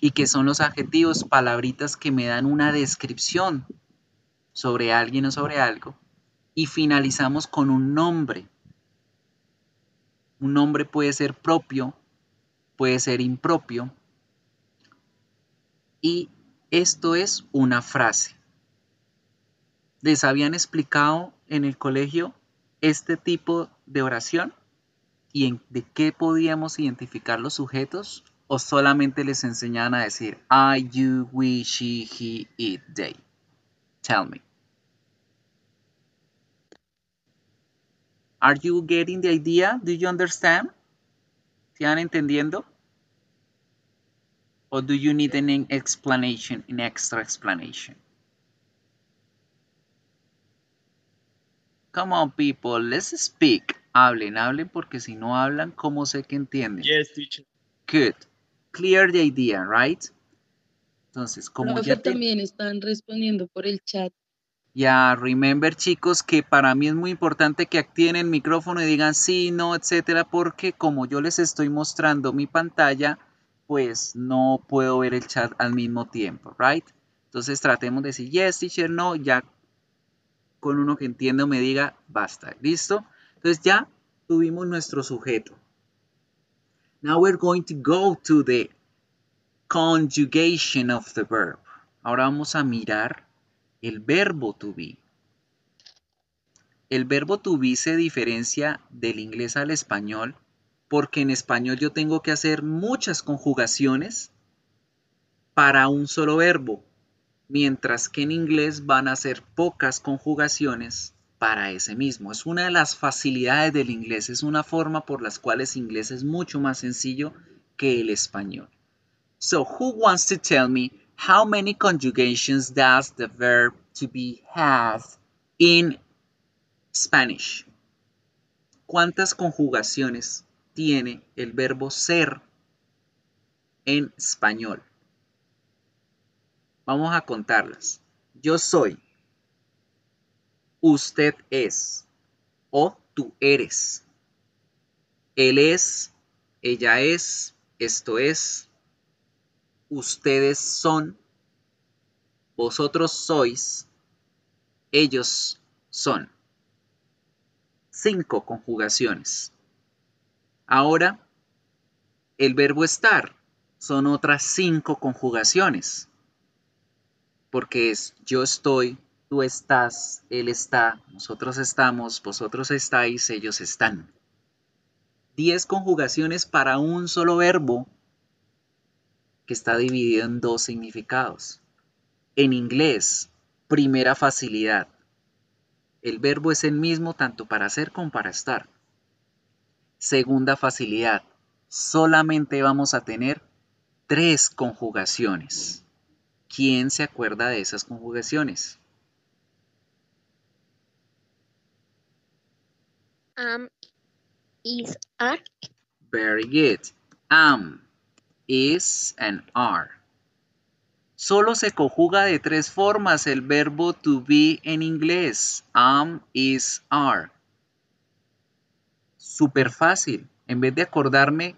y que son los adjetivos, palabritas que me dan una descripción sobre alguien o sobre algo. Y finalizamos con un nombre. Un nombre puede ser propio, puede ser impropio. Y esto es una frase. ¿Les habían explicado en el colegio este tipo de oración? ¿Y en, de qué podíamos identificar los sujetos? ¿O solamente les enseñan a decir I, you, we, she, he, it, they? Tell me. Are you getting the idea? Do you understand? ¿Están entendiendo? Or do you need an explanation, an extra explanation? Come on, people, let's speak. Hablen, hablen, porque si no hablan, ¿cómo sé que entienden? Yes, teacher. Good. Clear the idea, right? Entonces, como Profe, ya te... también están respondiendo por el chat. Ya, remember chicos que para mí es muy importante que activen el micrófono y digan sí, no, etcétera, porque como yo les estoy mostrando mi pantalla, pues no puedo ver el chat al mismo tiempo, right? Entonces tratemos de decir yes, teacher, no, ya con uno que entienda me diga basta, ¿listo? Entonces ya tuvimos nuestro sujeto. Now we're going to go to the conjugation of the verb. Ahora vamos a mirar el verbo to be. El verbo to be se diferencia del inglés al español porque en español yo tengo que hacer muchas conjugaciones para un solo verbo, mientras que en inglés van a ser pocas conjugaciones para ese mismo. Es una de las facilidades del inglés, es una forma por las cuales inglés es mucho más sencillo que el español. So, who wants to tell me how many conjugations does the verb to be have in Spanish? ¿Cuántas conjugaciones tiene el verbo ser en español? Vamos a contarlas. Yo soy, usted es o tú eres. Él es, ella es, esto es, ustedes son, vosotros sois, ellos son. Cinco conjugaciones. Ahora, el verbo estar son otras cinco conjugaciones. Porque es yo estoy, tú estás, él está, nosotros estamos, vosotros estáis, ellos están. Diez conjugaciones para un solo verbo que está dividido en dos significados. En inglés, primera facilidad. El verbo es el mismo tanto para hacer como para estar. Segunda facilidad. Solamente vamos a tener tres conjugaciones. ¿Quién se acuerda de esas conjugaciones? Am, is, are. Very good. Am, is, and are. Solo se conjuga de tres formas el verbo to be en inglés. Am, is, are. Súper fácil. En vez de acordarme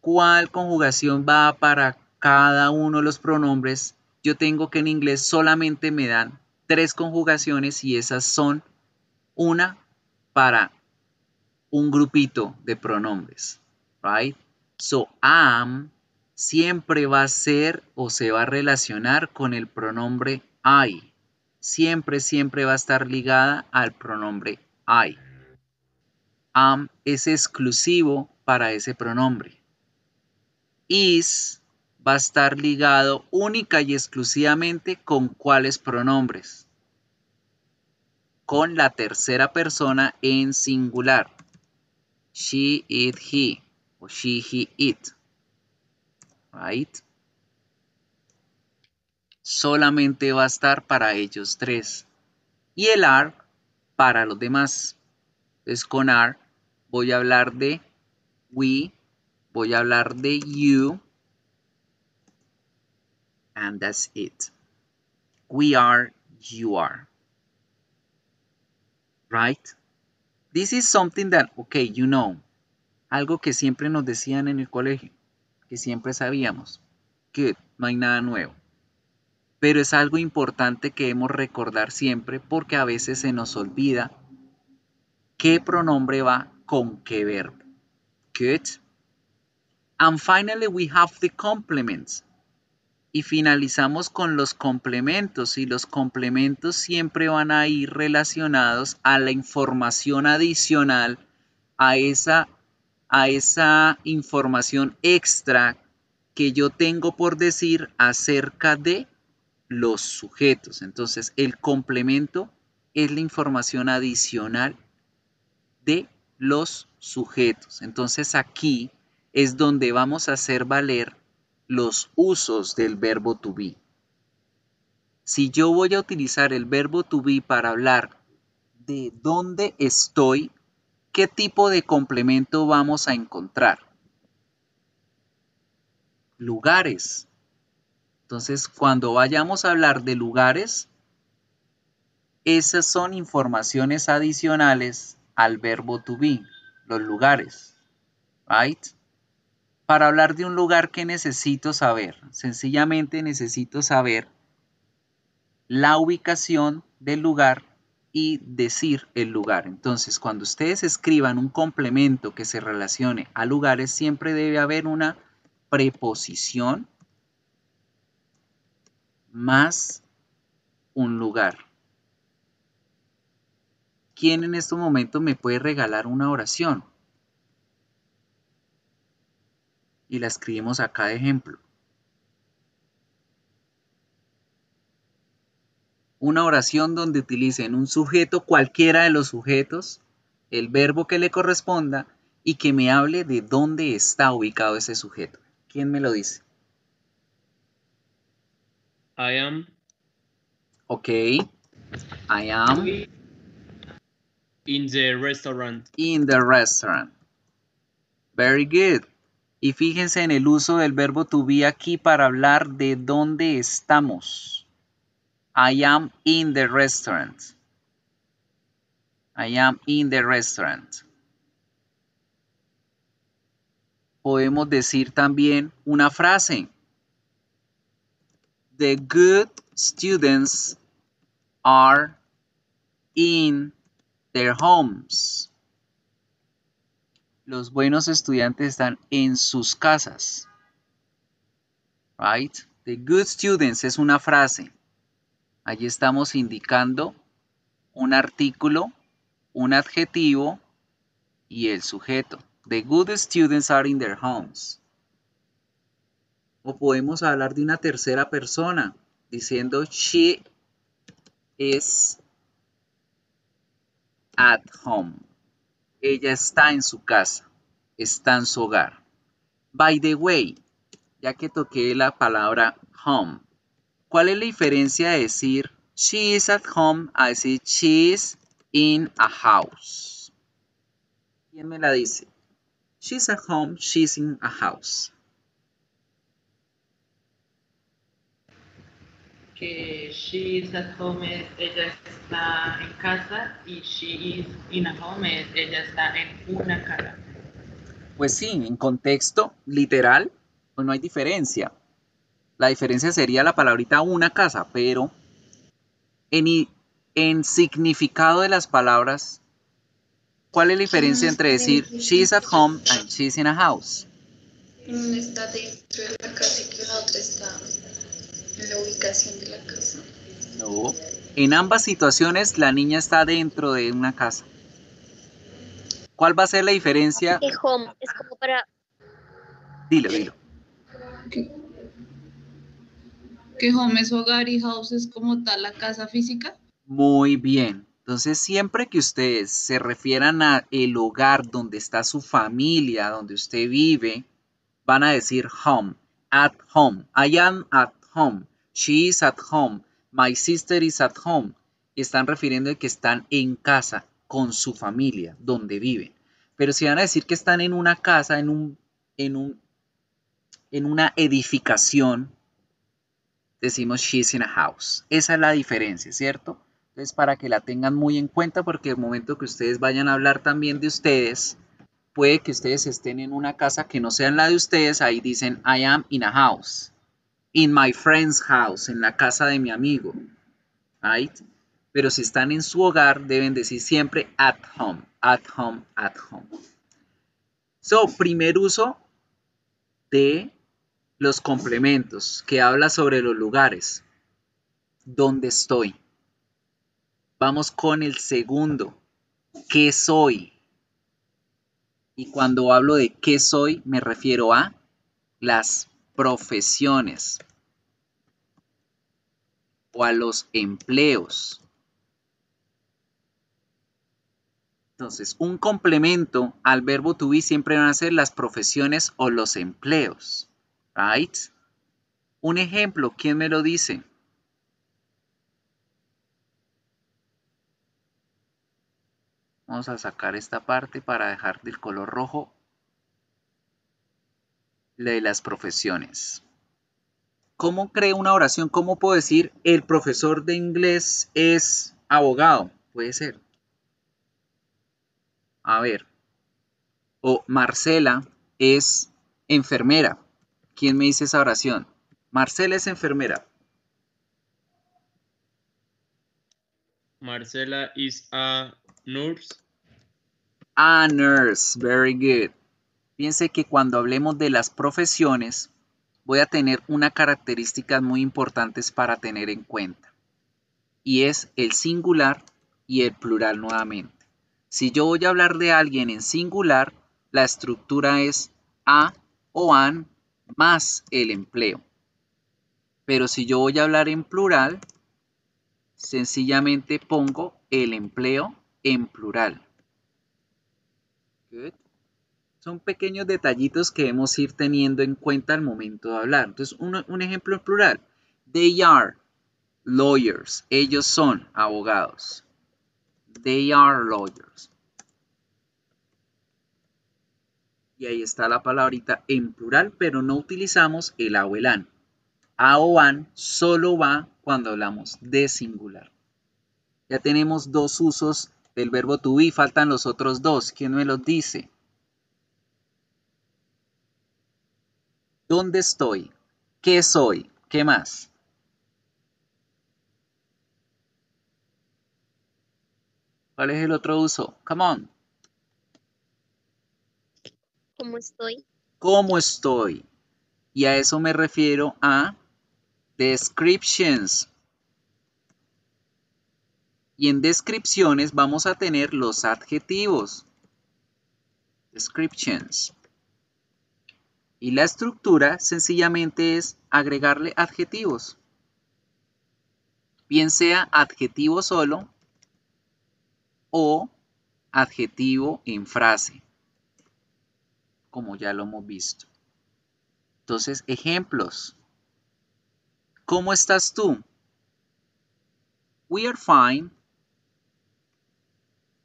cuál conjugación va para cada uno de los pronombres, yo tengo que en inglés solamente me dan tres conjugaciones y esas son una para un grupito de pronombres, right? So, am siempre va a ser o se va a relacionar con el pronombre I. Siempre, siempre va a estar ligada al pronombre I. Am es exclusivo para ese pronombre. Is va a estar ligado única y exclusivamente con cuáles pronombres. Con la tercera persona en singular. She, it, he. O she, he, it. Right? Solamente va a estar para ellos tres. Y el are para los demás. Entonces con are voy a hablar de we, voy a hablar de you, and that's it. We are, you are. Right? This is something that, okay, you know. Algo que siempre nos decían en el colegio, que siempre sabíamos. Que no hay nada nuevo. Pero es algo importante que debemos recordar siempre porque a veces se nos olvida qué pronombre va con qué verbo. Good. And finally we have the complements. Y finalizamos con los complementos y los complementos siempre van a ir relacionados a la información adicional, a esa, a esa información extra que yo tengo por decir acerca de los sujetos. Entonces el complemento es la información adicional de los sujetos. Entonces aquí es donde vamos a hacer valer los usos del verbo to be. Si yo voy a utilizar el verbo to be para hablar de dónde estoy, ¿qué tipo de complemento vamos a encontrar? Lugares. Entonces, cuando vayamos a hablar de lugares, esas son informaciones adicionales al verbo to be, los lugares. Right? Para hablar de un lugar que necesito saber, sencillamente necesito saber la ubicación del lugar y decir el lugar. Entonces, cuando ustedes escriban un complemento que se relacione a lugares, siempre debe haber una preposición más un lugar. ¿Quién en este momento me puede regalar una oración? Y la escribimos acá de ejemplo. Una oración donde utilicen un sujeto, cualquiera de los sujetos, el verbo que le corresponda y que me hable de dónde está ubicado ese sujeto. ¿Quién me lo dice? I am. Ok. I am In the restaurant. in the restaurant. Very good. Y fíjense en el uso del verbo to be aquí para hablar de dónde estamos. I am in the restaurant. I am in the restaurant. Podemos decir también una frase. The good students are in their homes. Los buenos estudiantes están en sus casas. Right? The good students es una frase. Allí estamos indicando un artículo, un adjetivo y el sujeto. The good students are in their homes. O podemos hablar de una tercera persona diciendo she is at home. Ella está en su casa, está en su hogar. By the way, ya que toqué la palabra home, ¿cuál es la diferencia de decir she is at home a decir she is in a house? ¿Quién me la dice? She's at home, she's in a house. Que she is at home es ella está en casa y she is in a home es ella está en una casa. Pues sí, en contexto literal, pues no hay diferencia. La diferencia sería la palabrita una casa, pero en, en significado de las palabras, ¿cuál es la diferencia entre decir she's at home and she's in a house? Una está dentro de la casa y que la otra está la ubicación de la casa. No. En ambas situaciones la niña está dentro de una casa. ¿Cuál va a ser la diferencia? Que home es como para Dilo, dilo. Que home es hogar y house es como tal la casa física. Muy bien. Entonces, siempre que ustedes se refieran a el hogar donde está su familia, donde usted vive, van a decir home, at home. I am at She is at home. My sister is at home. Están refiriendo que están en casa con su familia, donde viven. Pero si van a decir que están en una casa, en un, en un, en una edificación, decimos she's in a house. Esa es la diferencia, ¿cierto? Entonces, para que la tengan muy en cuenta, porque el momento que ustedes vayan a hablar también de ustedes, puede que ustedes estén en una casa que no sea la de ustedes, ahí dicen I am in a house. In my friend's house, en la casa de mi amigo. Right? Pero si están en su hogar, deben decir siempre at home, at home, at home. So, primer uso de los complementos, que habla sobre los lugares. ¿Dónde estoy? Vamos con el segundo. ¿Qué soy? Y cuando hablo de qué soy, me refiero a las profesiones o a los empleos. Entonces, un complemento al verbo to be siempre van a ser las profesiones o los empleos. Right? Un ejemplo, ¿quién me lo dice? Vamos a sacar esta parte para dejar del color rojo de las profesiones. ¿Cómo creo una oración? ¿Cómo puedo decir el profesor de inglés es abogado? Puede ser. A ver. O Marcela es enfermera. ¿Quién me dice esa oración? Marcela es enfermera. Marcela is a nurse. A nurse, very good. Piense que cuando hablemos de las profesiones, voy a tener una característica muy importantes para tener en cuenta. Y es el singular y el plural nuevamente. Si yo voy a hablar de alguien en singular, la estructura es a o an más el empleo. Pero si yo voy a hablar en plural, sencillamente pongo el empleo en plural. Good. Son pequeños detallitos que debemos ir teniendo en cuenta al momento de hablar. Entonces, un, un ejemplo en plural. They are lawyers. Ellos son abogados. They are lawyers. Y ahí está la palabrita en plural, pero no utilizamos el a o el an. A o an solo va cuando hablamos de singular. Ya tenemos dos usos del verbo to be. Faltan los otros dos. ¿Quién me los dice? ¿Dónde estoy? ¿Qué soy? ¿Qué más? ¿Cuál es el otro uso? Come on. ¿Cómo estoy? ¿Cómo estoy? Y a eso me refiero a descriptions. Y en descripciones vamos a tener los adjetivos. Descriptions. Y la estructura sencillamente es agregarle adjetivos. Bien sea adjetivo solo o adjetivo en frase, como ya lo hemos visto. Entonces, ejemplos. ¿Cómo estás tú? We are fine.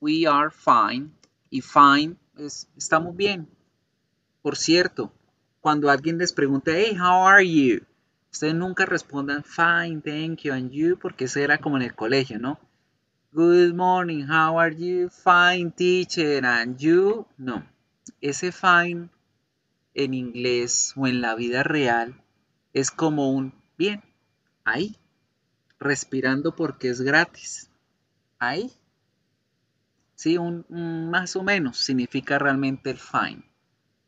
We are fine. Y fine es estamos bien. Por cierto, cuando alguien les pregunta, hey, how are you? Ustedes nunca respondan, fine, thank you, and you, porque eso era como en el colegio, ¿no? Good morning, how are you? Fine, teacher, and you? No, ese fine en inglés o en la vida real es como un bien, ahí, respirando porque es gratis, ahí. Sí, un más o menos significa realmente el fine.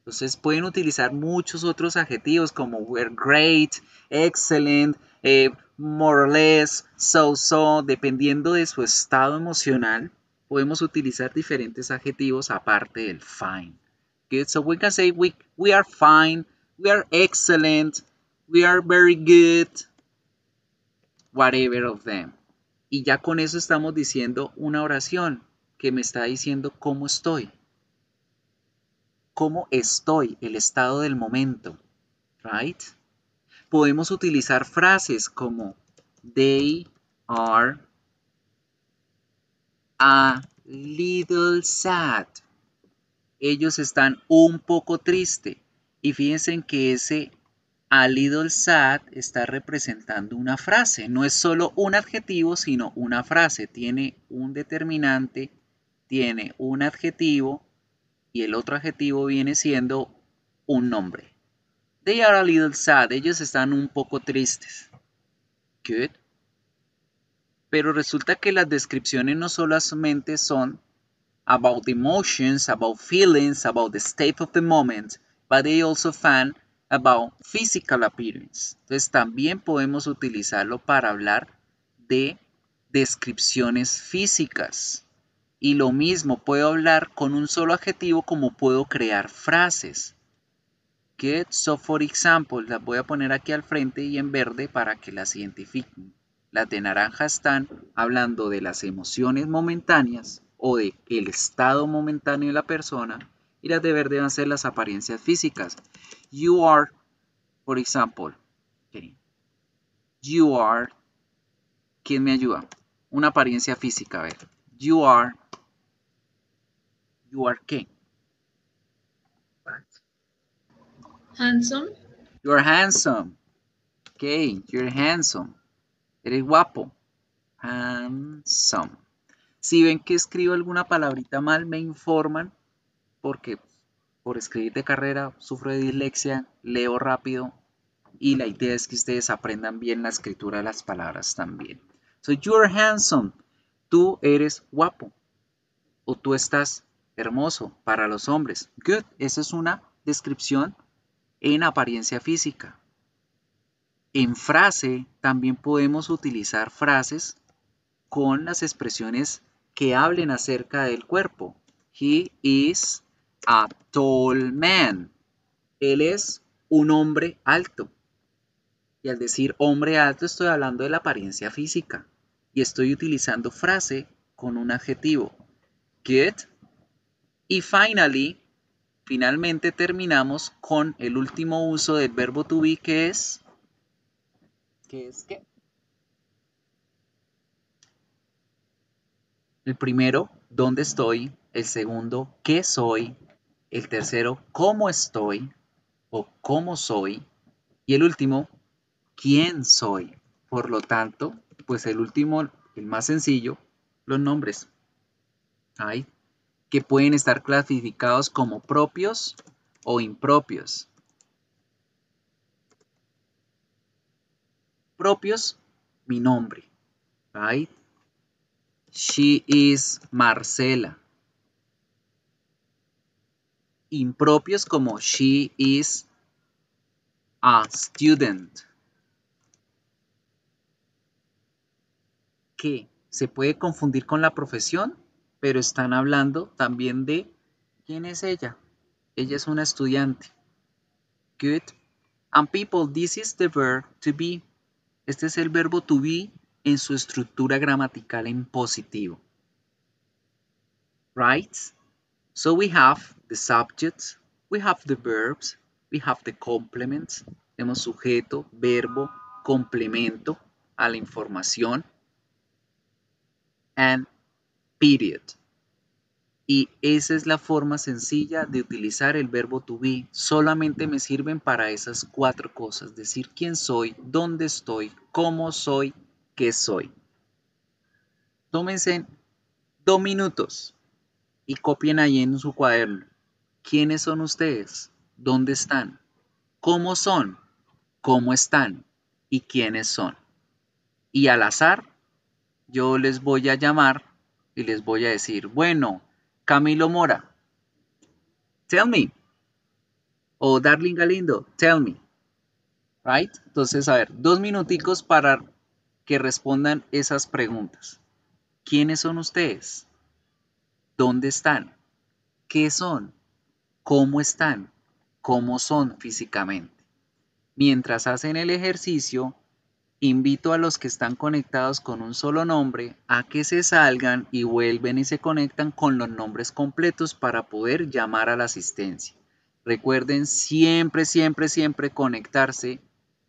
Entonces pueden utilizar muchos otros adjetivos como we're great, excellent, eh, more or less, so so, dependiendo de su estado emocional, podemos utilizar diferentes adjetivos aparte del fine. Good, so we can say we, we are fine, we are excellent, we are very good, whatever of them. Y ya con eso estamos diciendo una oración que me está diciendo cómo estoy cómo estoy, el estado del momento, right? Podemos utilizar frases como they are a little sad. Ellos están un poco triste. Y fíjense que ese a little sad está representando una frase. No es solo un adjetivo, sino una frase. Tiene un determinante, tiene un adjetivo y el otro adjetivo viene siendo un nombre. They are a little sad. Ellos están un poco tristes. Good. Pero resulta que las descripciones no solamente son about emotions, about feelings, about the state of the moment, but they also fan about physical appearance. Entonces también podemos utilizarlo para hablar de descripciones físicas. Y lo mismo, puedo hablar con un solo adjetivo como puedo crear frases. Good, so for example, las voy a poner aquí al frente y en verde para que las identifiquen. Las de naranja están hablando de las emociones momentáneas o de el estado momentáneo de la persona y las de verde van a ser las apariencias físicas. You are, por ejemplo, you are, ¿quién me ayuda? Una apariencia física, a ver. You are You are qué? Handsome. You are handsome. Okay, you're handsome. Eres guapo. Handsome. Si ven que escribo alguna palabrita mal, me informan porque por escribir de carrera sufro de dislexia, leo rápido y la idea es que ustedes aprendan bien la escritura de las palabras también. So, you're handsome. Tú eres guapo. O tú estás hermoso para los hombres. Good. Esa es una descripción en apariencia física. En frase también podemos utilizar frases con las expresiones que hablen acerca del cuerpo. He is a tall man. Él es un hombre alto. Y al decir hombre alto estoy hablando de la apariencia física. Y estoy utilizando frase con un adjetivo. Good y finally, finalmente terminamos con el último uso del verbo to be que es ¿qué es qué? El primero, ¿dónde estoy? El segundo, ¿qué soy? El tercero, ¿cómo estoy? o ¿cómo soy? Y el último, ¿quién soy? Por lo tanto, pues el último, el más sencillo, los nombres. right? Que pueden estar clasificados como propios o impropios. Propios, mi nombre, right? She is Marcela. Impropios como she is a student. Que se puede confundir con la profesión, pero están hablando también de quién es ella. Ella es una estudiante. Good. And people, this is the verb to be. Este es el verbo to be en su estructura gramatical en positivo. Right? So we have the subjects, we have the verbs, we have the complements. Tenemos sujeto, verbo, complemento a la información. And period. Y esa es la forma sencilla de utilizar el verbo to be. Solamente me sirven para esas cuatro cosas. Decir quién soy, dónde estoy, cómo soy, qué soy. Tómense dos minutos y copien ahí en su cuaderno. ¿Quiénes son ustedes? ¿Dónde están? ¿Cómo son? ¿Cómo están? ¿Y quiénes son? Y al azar, yo les voy a llamar y les voy a decir, bueno, Camilo Mora, tell me. O Darling Galindo, tell me. Right? Entonces, a ver, dos minuticos para que respondan esas preguntas. ¿Quiénes son ustedes? ¿Dónde están? ¿Qué son? ¿Cómo están? ¿Cómo son físicamente? Mientras hacen el ejercicio, invito a los que están conectados con un solo nombre a que se salgan y vuelven y se conectan con los nombres completos para poder llamar a la asistencia. Recuerden siempre, siempre, siempre conectarse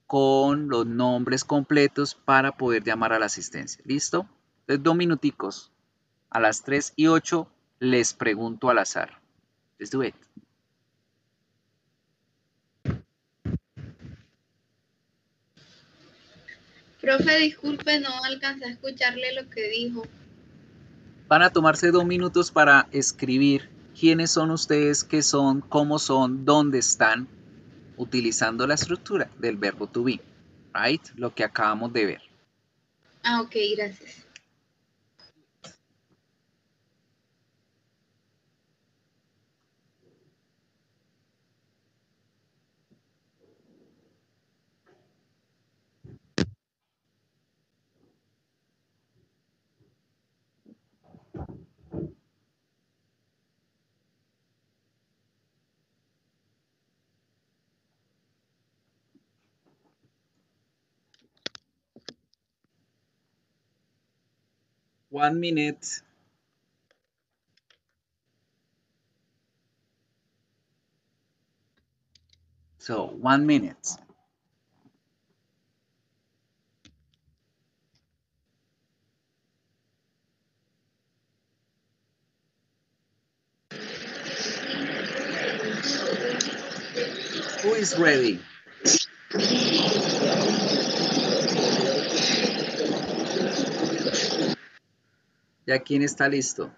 con los nombres completos para poder llamar a la asistencia. ¿Listo? Entonces, dos minuticos. A las 3 y 8 les pregunto al azar. Let's do it. Profe, disculpe, no alcancé a escucharle lo que dijo. Van a tomarse dos minutos para escribir quiénes son ustedes, qué son, cómo son, dónde están, utilizando la estructura del verbo to be, right? Lo que acabamos de ver. Ah, ok, gracias. One minute. So, one minute. Who is ready? ¿Ya quién está listo?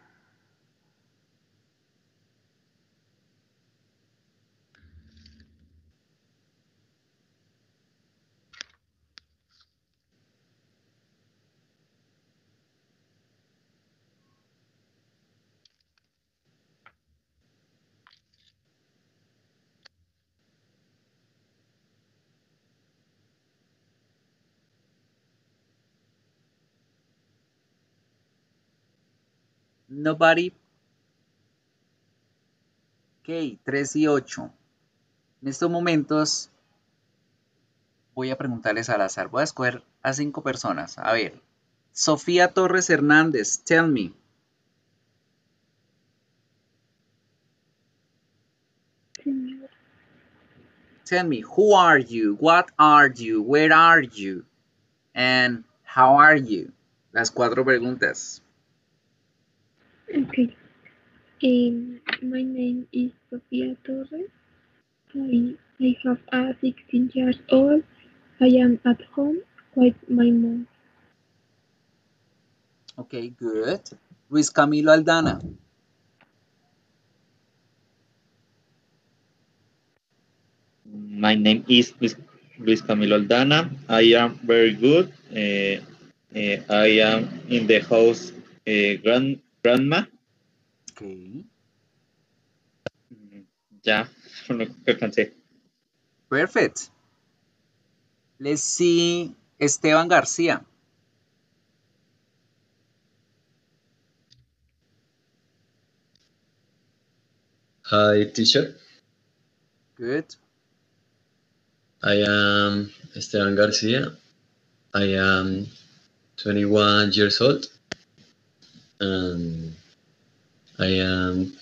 Nobody. Ok, 3 y 8. En estos momentos voy a preguntarles al azar. Voy a escoger a cinco personas. A ver. Sofía Torres Hernández, tell me. Tell me, who are you? What are you? Where are you? And how are you? Las cuatro preguntas. Okay. Um, my name is Sofia Torres. I, I have a 16 years old. I am at home with my mom. Okay, good. Luis Camilo Aldana. My name is Luis, Luis Camilo Aldana. I am very good. Uh, uh, I am in the house uh, grand grandma. Ok. Mm, Ya, con lo que alcancé. Perfect. Let's see Esteban García. Hi, teacher. Good. I am Esteban Garcia. I am 21 years old. And I am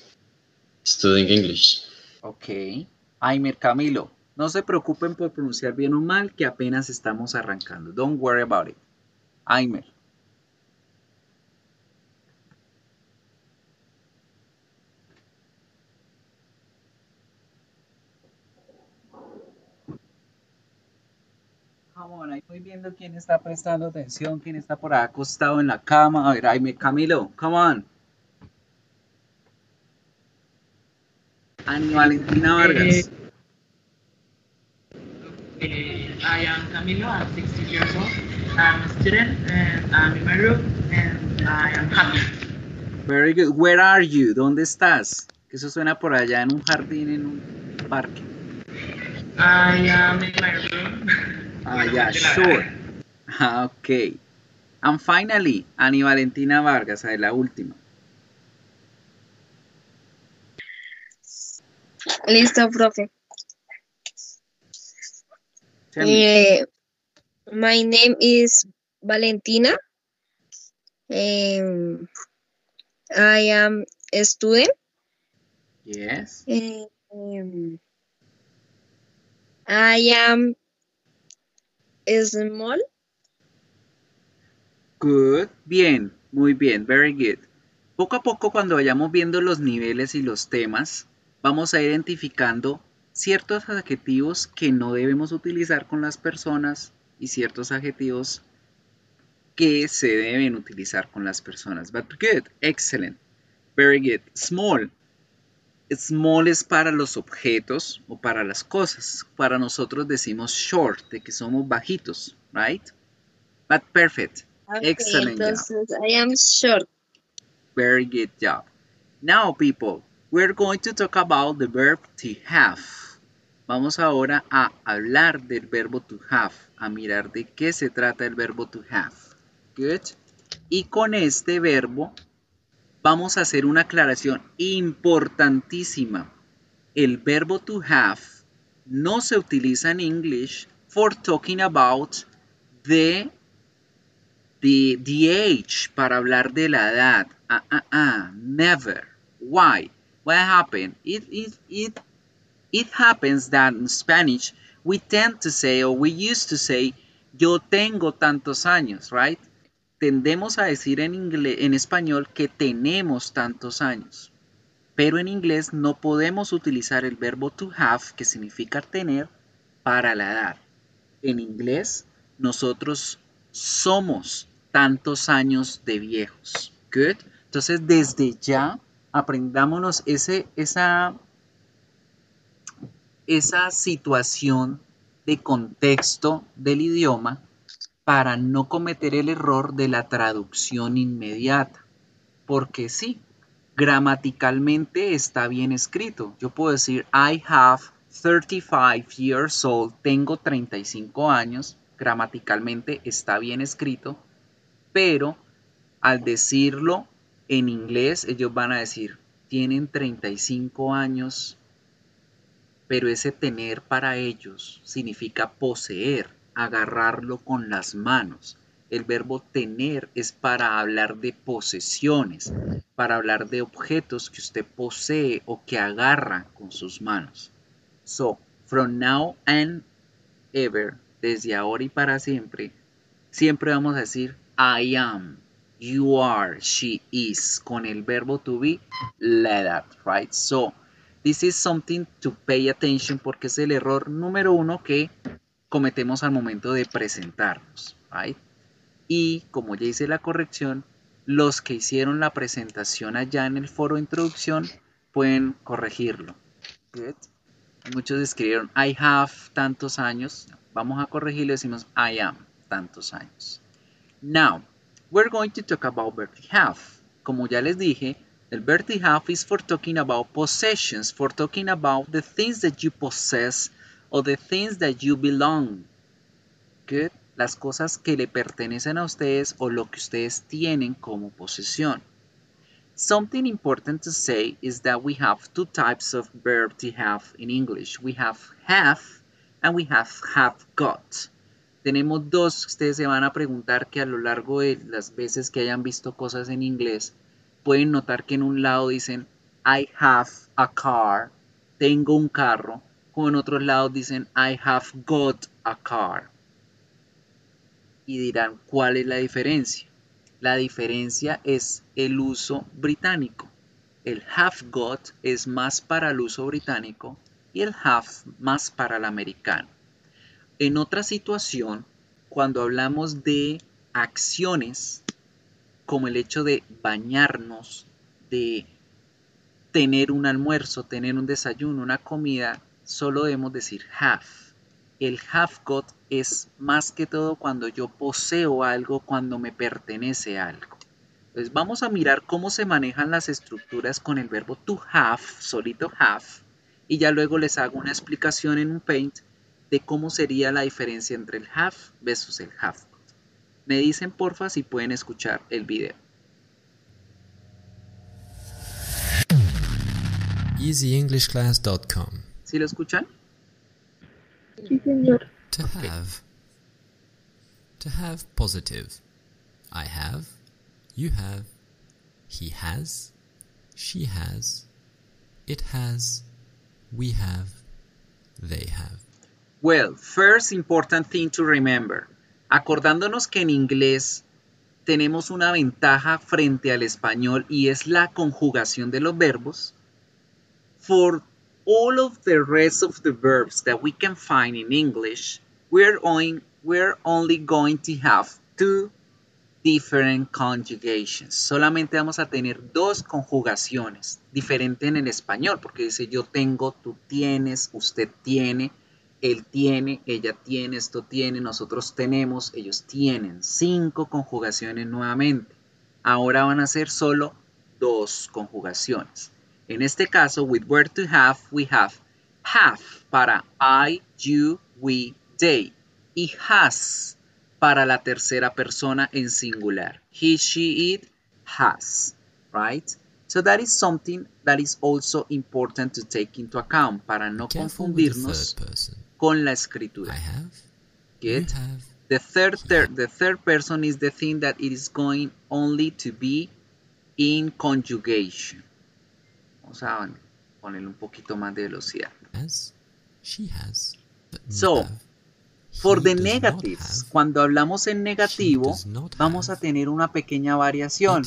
studying English. Ok. Aimer Camilo. No se preocupen por pronunciar bien o mal, que apenas estamos arrancando. Don't worry about it. Aimer. Estoy viendo quién está prestando atención, quién está por ahí acostado en la cama. A ver, Aimer Camilo, come on. Ani Valentina Vargas. Eh, I am Camilo, I'm 16 years old. I'm a student and I'm in my room and I am happy. Very good. Where are you? ¿Dónde estás? Que eso suena por allá en un jardín, en un parque. I am in my room. (laughs) Ah, yeah, sure. Ah, ok. And finally, Ani Valentina Vargas, ahí la última. Listo, profe. Eh, my name is Valentina. Um, I am a student. Yes. Um, I am small. Good. Bien, muy bien, very good. Poco a poco, cuando vayamos viendo los niveles y los temas, vamos a ir identificando ciertos adjetivos que no debemos utilizar con las personas y ciertos adjetivos que se deben utilizar con las personas. But good, excellent, very good. Small. Small es para los objetos o para las cosas. Para nosotros decimos short, de que somos bajitos, right? But perfect. Okay, Excellent job. entonces I am short. Very good job. Now, people, we're going to talk about the verb to have. Vamos ahora a hablar del verbo to have, a mirar de qué se trata el verbo to have. Good. Y con este verbo vamos a hacer una aclaración importantísima. El verbo to have no se utiliza en English for talking about the the, the age para hablar de la edad. Ah, ah, ah, never. Why? What happened? It, it, it, it happens that in Spanish we tend to say or we used to say yo tengo tantos años, right? Tendemos a decir en, inglés, en español que tenemos tantos años. Pero en inglés no podemos utilizar el verbo to have, que significa tener, para la edad. En inglés, nosotros somos tantos años de viejos. Good. Entonces, desde ya, aprendámonos ese, esa, esa situación de contexto del idioma para no cometer el error de la traducción inmediata. Porque sí, gramaticalmente está bien escrito. Yo puedo decir, I have 35 years old, tengo 35 años, gramaticalmente está bien escrito, pero al decirlo en inglés, ellos van a decir, tienen 35 años, pero ese tener para ellos significa poseer, agarrarlo con las manos. El verbo tener es para hablar de posesiones, para hablar de objetos que usted posee o que agarra con sus manos. So, from now and ever, desde ahora y para siempre, siempre vamos a decir I am, you are, she is, con el verbo to be, let that, right? So, this is something to pay attention porque es el error número uno que cometemos al momento de presentarnos, right? Y como ya hice la corrección, los que hicieron la presentación allá en el foro introducción pueden corregirlo. Muchos escribieron I have tantos años. Vamos a corregirlo y decimos I am tantos años. Now, we're going to talk about to have. Como ya les dije, el to have is for talking about possessions, for talking about the things that you possess or the things that you belong. Good. Las cosas que le pertenecen a ustedes o lo que ustedes tienen como posesión. Something important to say is that we have two types of verb to have in English. We have have and we have have got. Tenemos dos, ustedes se van a preguntar que a lo largo de las veces que hayan visto cosas en inglés, pueden notar que en un lado dicen I have a car, tengo un carro, o en otros lados dicen I have got a car. Y dirán, ¿cuál es la diferencia? La diferencia es el uso británico. El have got es más para el uso británico y el have más para el americano. En otra situación, cuando hablamos de acciones, como el hecho de bañarnos, de tener un almuerzo, tener un desayuno, una comida, solo debemos decir have. El have got es más que todo cuando yo poseo algo, cuando me pertenece algo. Entonces vamos a mirar cómo se manejan las estructuras con el verbo to have, solito have, y ya luego les hago una explicación en un paint de cómo sería la diferencia entre el have versus el have got. Me dicen porfa si pueden escuchar el video. EasyEnglishClass.com ¿Sí lo escuchan? Sí, señor. To have. To have positive. I have. You have. He has. She has. It has. We have. They have. Well, first important thing to remember. Acordándonos que en inglés tenemos una ventaja frente al español y es la conjugación de los verbos. For all of the rest of the verbs that we can find in English, we're, we're only going to have two different conjugations. Solamente vamos a tener dos conjugaciones diferentes en el español, porque dice yo tengo, tú tienes, usted tiene, él tiene, ella tiene, esto tiene, nosotros tenemos, ellos tienen. Cinco conjugaciones nuevamente. Ahora van a ser solo dos conjugaciones. En este caso, with where to have, we have have para I, you, we, they. Y has para la tercera persona en singular. He, she, it, has. Right? So that is something that is also important to take into account para no Careful the confundirnos con la escritura. I have. Have. The third, third, the third person is the thing that it is going only to be in conjugation. A ponerle un poquito más de velocidad. Has. She has. So. For He the negatives, have. cuando hablamos en negativo, vamos a tener una pequeña variación.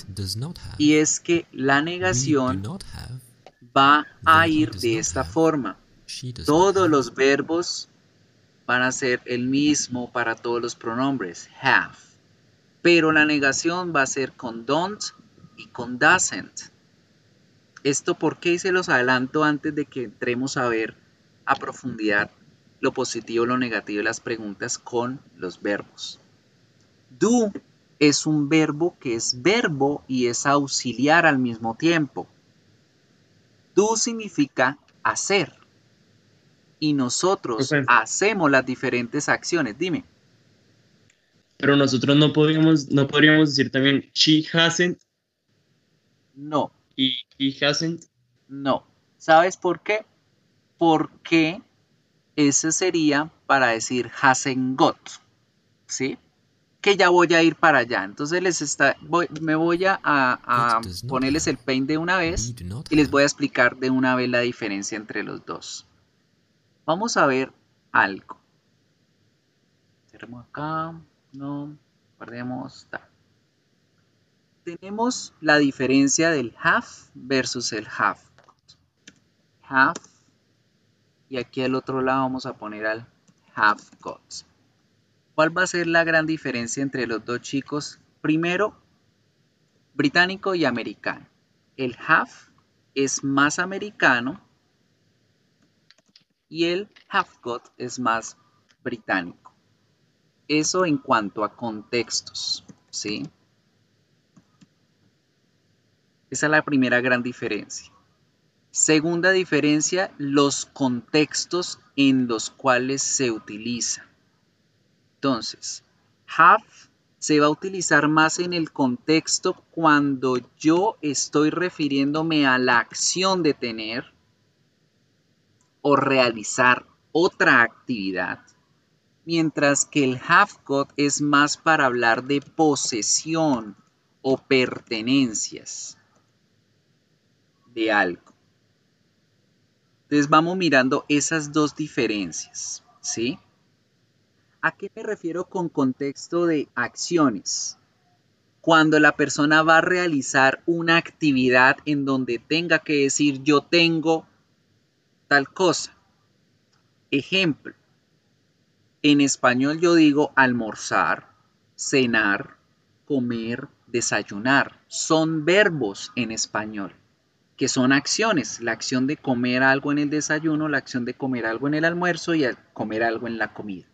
Y es que la negación va a ir de esta forma. Todos los verbos van a ser el mismo para todos los pronombres, have. Pero la negación va a ser con don't y con doesn't. Esto porque se los adelanto antes de que entremos a ver a profundidad lo positivo, lo negativo de las preguntas con los verbos. Do es un verbo que es verbo y es auxiliar al mismo tiempo. Do significa hacer. Y nosotros hacemos las diferentes acciones. Dime. Pero nosotros no podríamos, no podríamos decir también she hasn't No, y he hasn't. no. ¿Sabes por qué? Porque ese sería para decir hasn't got. ¿Sí? Que ya voy a ir para allá. Entonces les está, voy- me voy a, ponerles el paint de una vez. Y les voy a explicar de una vez la diferencia entre los dos. Vamos a ver algo. Cerremos acá, no, guardemos, ta. Tenemos la diferencia del have versus el have. Have, y aquí al otro lado vamos a poner al have got. ¿Cuál va a ser la gran diferencia entre los dos chicos? Primero, británico y americano. El have es más americano y el have got es más británico. Eso en cuanto a contextos, ¿sí? Esa es la primera gran diferencia. Segunda diferencia, los contextos en los cuales se utiliza. Entonces, have se va a utilizar más en el contexto cuando yo estoy refiriéndome a la acción de tener o realizar otra actividad, mientras que el have got es más para hablar de posesión o pertenencias de algo. Entonces vamos mirando esas dos diferencias, ¿sí? ¿A qué me refiero con contexto de acciones? Cuando la persona va a realizar una actividad en donde tenga que decir yo tengo tal cosa. Ejemplo, en español yo digo almorzar, cenar, comer, desayunar. Son verbos en español, que son acciones. La acción de comer algo en el desayuno, la acción de comer algo en el almuerzo y comer algo en la comida.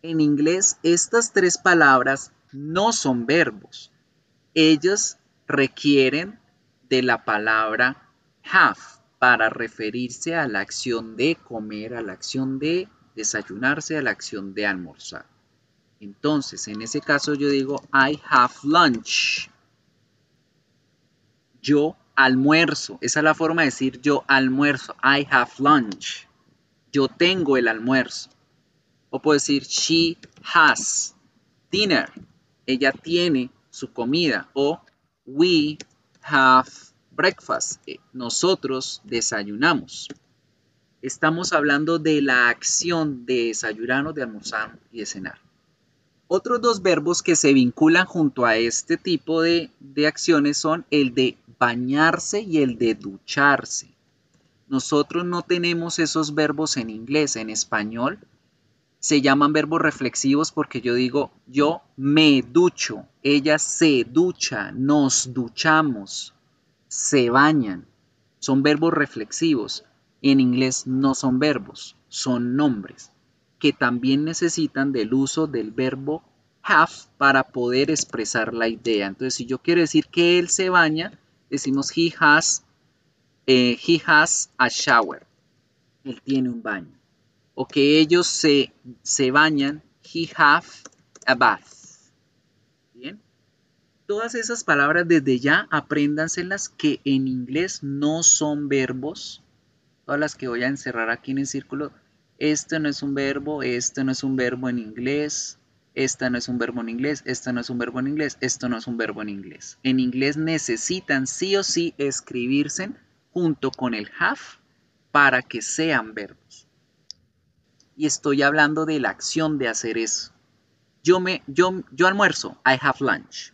En inglés, estas tres palabras no son verbos. Ellos requieren de la palabra have para referirse a la acción de comer, a la acción de desayunarse, a la acción de almorzar. Entonces, en ese caso yo digo I have lunch. Yo almuerzo. Esa es la forma de decir yo almuerzo. I have lunch. Yo tengo el almuerzo. O puedo decir she has dinner. Ella tiene su comida. O we have breakfast. Eh, nosotros desayunamos. Estamos hablando de la acción de desayunar, de almorzar y de cenar. Otros dos verbos que se vinculan junto a este tipo de, de acciones son el de bañarse y el de ducharse. Nosotros no tenemos esos verbos en inglés, en español se llaman verbos reflexivos porque yo digo yo me ducho, ella se ducha, nos duchamos, se bañan. Son verbos reflexivos. En inglés no son verbos, son nombres que también necesitan del uso del verbo have para poder expresar la idea. Entonces, si yo quiero decir que él se baña, decimos he has, eh, he has a shower. Él tiene un baño o que ellos se, se bañan, he have a bath. Bien. Todas esas palabras desde ya apréndanselas que en inglés no son verbos. Todas las que voy a encerrar aquí en el círculo. Este no es un verbo, este no es un verbo en inglés, esta no es un verbo en inglés, esta no es un verbo en inglés, esto no es un verbo en inglés. En inglés necesitan sí o sí escribirse junto con el have para que sean verbos y estoy hablando de la acción de hacer eso. Yo, me, yo, yo almuerzo, I have lunch.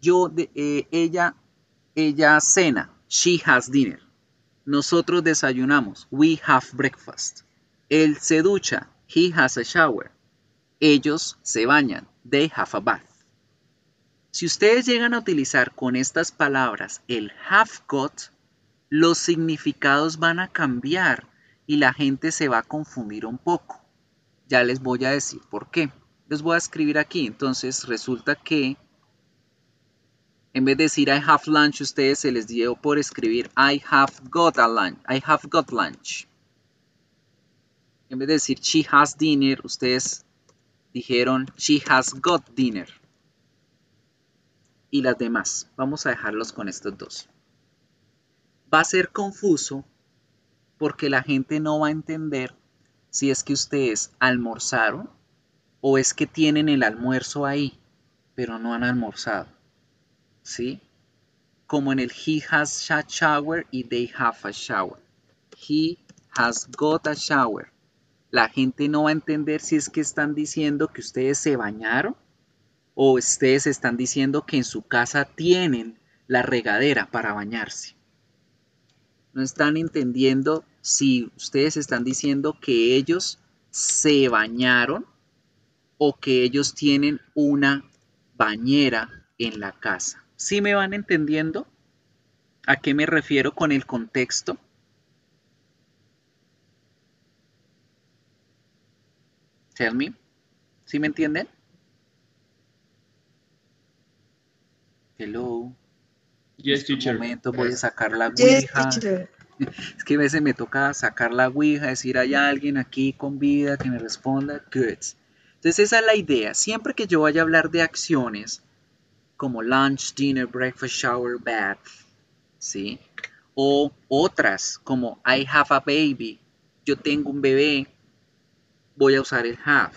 Yo, eh, ella, ella cena, she has dinner. Nosotros desayunamos, we have breakfast. Él se ducha, he has a shower. Ellos se bañan, they have a bath. Si ustedes llegan a utilizar con estas palabras el have got, los significados van a cambiar y la gente se va a confundir un poco. Ya les voy a decir por qué. Les voy a escribir aquí. Entonces resulta que en vez de decir I have lunch, ustedes se les dio por escribir I have got a lunch. I have got lunch. En vez de decir she has dinner, ustedes dijeron she has got dinner. Y las demás. Vamos a dejarlos con estos dos. Va a ser confuso porque la gente no va a entender si es que ustedes almorzaron o es que tienen el almuerzo ahí, pero no han almorzado. ¿Sí? Como en el he has a shower y they have a shower. He has got a shower. La gente no va a entender si es que están diciendo que ustedes se bañaron o ustedes están diciendo que en su casa tienen la regadera para bañarse. No están entendiendo si ustedes están diciendo que ellos se bañaron o que ellos tienen una bañera en la casa. ¿Sí me van entendiendo? ¿A qué me refiero con el contexto? Tell me. ¿Sí me entienden? Hello. Yes, Un teacher. momento voy a sacar la Yes, ouija. teacher. (laughs) Es que a veces me toca sacar la ouija, decir hay alguien aquí con vida que me responda. Good. Entonces esa es la idea. Siempre que yo vaya a hablar de acciones como lunch, dinner, breakfast, shower, bath, ¿sí? O otras como I have a baby, yo tengo un bebé, voy a usar el have.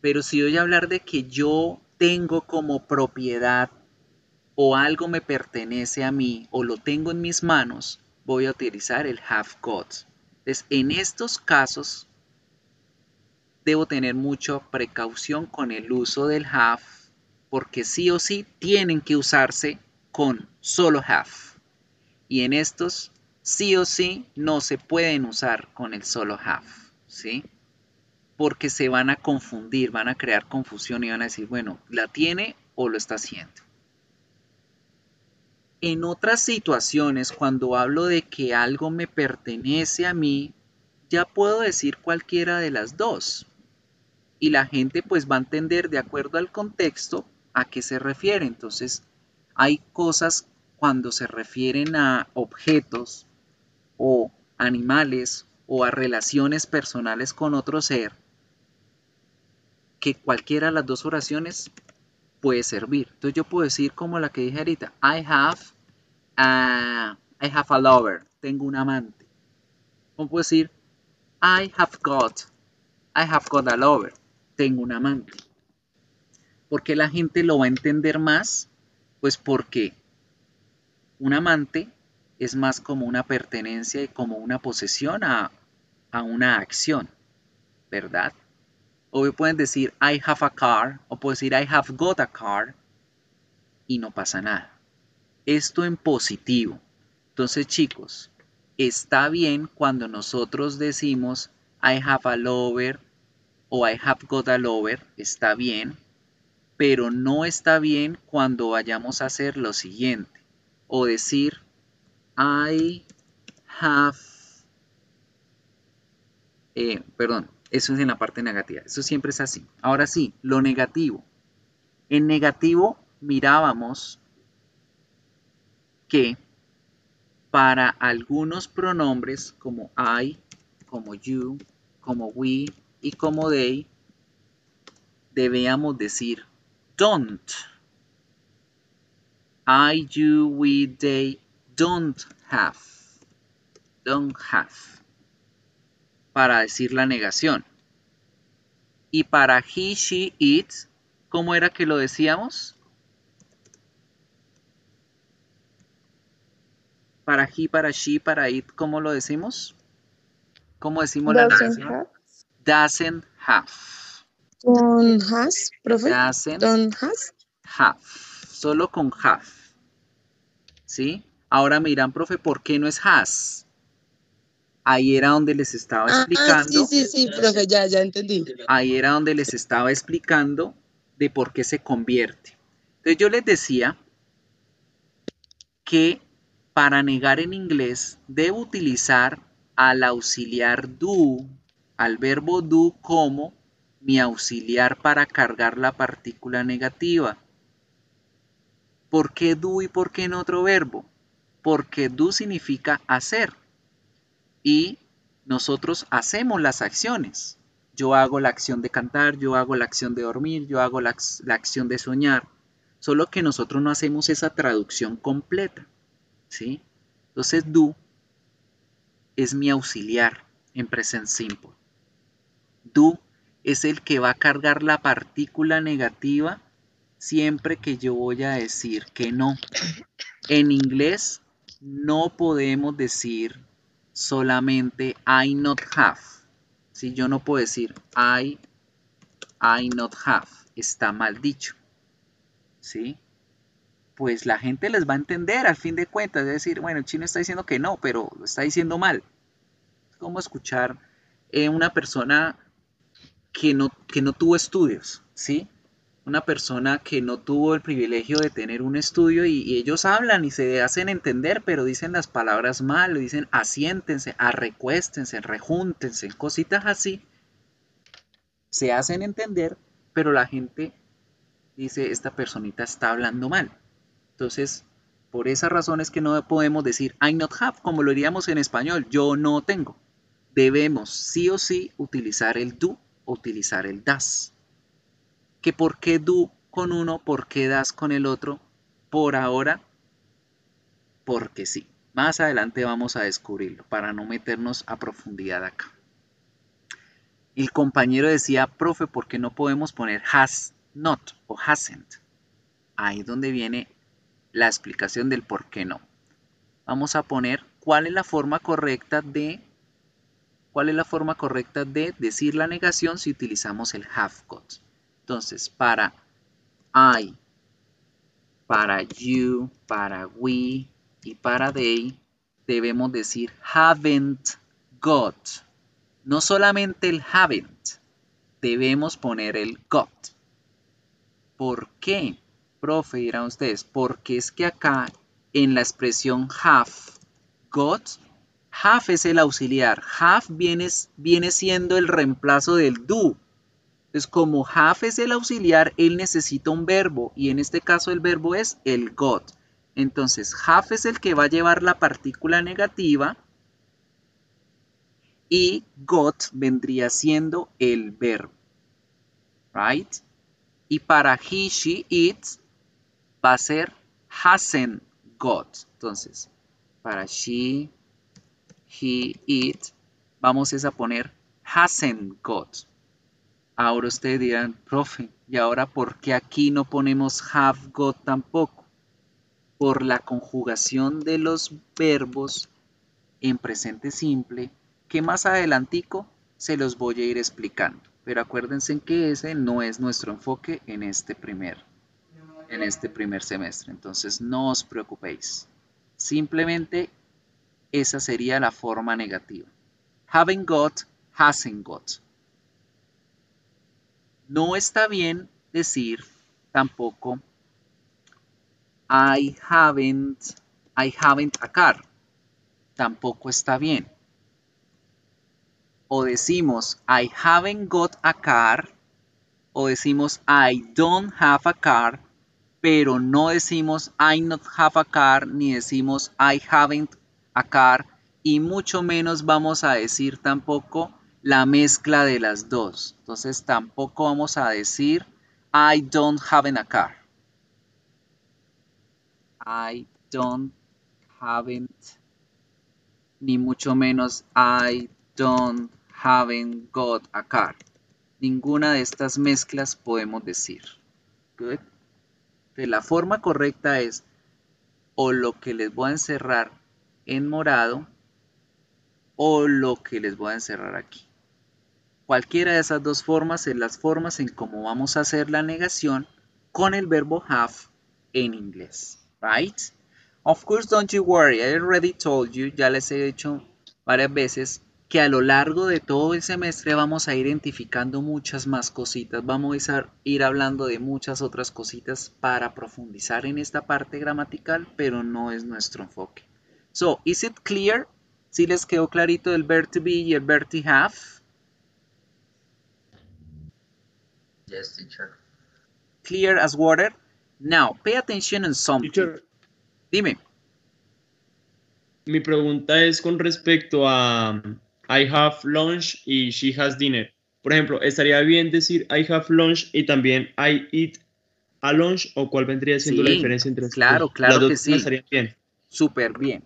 Pero si voy a hablar de que yo tengo como propiedad o algo me pertenece a mí o lo tengo en mis manos, voy a utilizar el have got. Entonces, en estos casos, debo tener mucha precaución con el uso del have, porque sí o sí tienen que usarse con solo have. Y en estos, sí o sí, no se pueden usar con el solo have, ¿sí? Porque se van a confundir, van a crear confusión y van a decir, bueno, ¿la tiene o lo está haciendo? En otras situaciones, cuando hablo de que algo me pertenece a mí, ya puedo decir cualquiera de las dos. Y la gente pues va a entender de acuerdo al contexto a qué se refiere. Entonces, hay cosas cuando se refieren a objetos o animales o a relaciones personales con otro ser, que cualquiera de las dos oraciones puede servir. Entonces yo puedo decir como la que dije ahorita, I have a, I have a lover, tengo un amante. O puedo decir, I have got, I have got a lover, tengo un amante. ¿Por qué la gente lo va a entender más? Pues porque un amante es más como una pertenencia y como una posesión a, a una acción, ¿verdad? O pueden decir I have a car o puedo decir I have got a car y no pasa nada. Esto en positivo. Entonces chicos, está bien cuando nosotros decimos I have a lover o I have got a lover, está bien, pero no está bien cuando vayamos a hacer lo siguiente o decir I have, eh, perdón, eso es en la parte negativa. Eso siempre es así. Ahora sí, lo negativo. En negativo mirábamos que para algunos pronombres como I, como you, como we y como they, debíamos decir don't. I, you, we, they don't have. Don't have para decir la negación. Y para he, she, it, ¿cómo era que lo decíamos? Para he, para she, para it, ¿cómo lo decimos? ¿Cómo decimos la negación? have. Doesn't have. Don't has, profe. Doesn't Don't has. have. Solo con have. ¿Sí? Ahora me dirán, profe, ¿por qué no es has? Ahí era donde les estaba Ah, explicando. sí, sí, sí, profe, ya, ya entendí. ahí era donde les estaba explicando de por qué se convierte. Entonces yo les decía que para negar en inglés debo utilizar al auxiliar do, al verbo do como mi auxiliar para cargar la partícula negativa. ¿Por qué do y por qué en otro verbo? Porque do significa hacer y nosotros hacemos las acciones. Yo hago la acción de cantar, yo hago la acción de dormir, yo hago la, la acción de soñar. Solo que nosotros no hacemos esa traducción completa. ¿sí? Entonces, do es mi auxiliar en present simple. Do es el que va a cargar la partícula negativa siempre que yo voy a decir que no. En inglés no podemos decir solamente I not have. Si yo no puedo decir I, I not have, está mal dicho. ¿Sí? Pues la gente les va a entender al fin de cuentas. Es decir, bueno, el chino está diciendo que no, pero lo está diciendo mal. Es como escuchar eh, una persona que no, que no tuvo estudios, ¿sí? Una persona que no tuvo el privilegio de tener un estudio y, ellos hablan y se hacen entender, pero dicen las palabras mal, dicen asiéntense, arrecuéstense, rejúntense, cositas así. se hacen entender, pero la gente dice, esta personita está hablando mal. Entonces, por esa razón es que no podemos decir I not have, como lo diríamos en español, yo no tengo. Debemos sí o sí utilizar el do o utilizar el das. ¿Que por qué do con uno, por qué das con el otro? Por ahora, porque sí. Más adelante vamos a descubrirlo para no meternos a profundidad acá. El compañero decía, profe, ¿por qué no podemos poner has not o hasn't? Ahí es donde viene la explicación del por qué no. Vamos a poner cuál es la forma correcta de cuál es la forma correcta de decir la negación si utilizamos el have got. Entonces, para I, para you, para we y para they, debemos decir haven't got. No solamente el haven't, debemos poner el got. ¿Por qué? Profe, dirán ustedes, porque es que acá en la expresión have got, have es el auxiliar, have viene, siendo el reemplazo del do. Entonces, como have es el auxiliar, él necesita un verbo y en este caso el verbo es el got. Entonces, have es el que va a llevar la partícula negativa y got vendría siendo el verbo. Right? Y para he, she, it va a ser hasn't got. Entonces, para she, he, it, vamos a poner hasn't got. Ahora ustedes dirán, profe, ¿y ahora por qué aquí no ponemos have got tampoco? Por la conjugación de los verbos en presente simple, que más adelantico se los voy a ir explicando. Pero acuérdense que ese no es nuestro enfoque en este primer en este primer semestre. Entonces no os preocupéis. Simplemente esa sería la forma negativa. Haven't got, hasn't got. No está bien decir tampoco I haven't, I haven't a car. Tampoco está bien. O decimos I haven't got a car. O decimos I don't have a car pero no decimos I not have a car ni decimos I haven't a car y mucho menos vamos a decir tampoco la mezcla de las dos. Entonces tampoco vamos a decir I don't have a car. I don't haven't ni mucho menos I don't haven't got a car. Ninguna de estas mezclas podemos decir. Good. Entonces, la forma correcta es o lo que les voy a encerrar en morado o lo que les voy a encerrar aquí. Cualquiera de esas dos formas es las formas en cómo vamos a hacer la negación con el verbo have en inglés. Right? Of course, don't you worry. I already told you, ya les he dicho varias veces, que a lo largo de todo el semestre vamos a ir identificando muchas más cositas, vamos a ir hablando de muchas otras cositas para profundizar en esta parte gramatical, pero no es nuestro enfoque. So, is it clear? ¿Si les quedó clarito el verb to be y el verb to have? Yes, teacher. Clear as water? Now, pay attention on something. Teacher, Dime. mi pregunta es con respecto a I have lunch y she has dinner. Por ejemplo, ¿estaría bien decir I have lunch y también I eat a lunch? ¿O cuál vendría siendo la diferencia entre claro, dos? claro Las dos que sí. bien. Súper bien.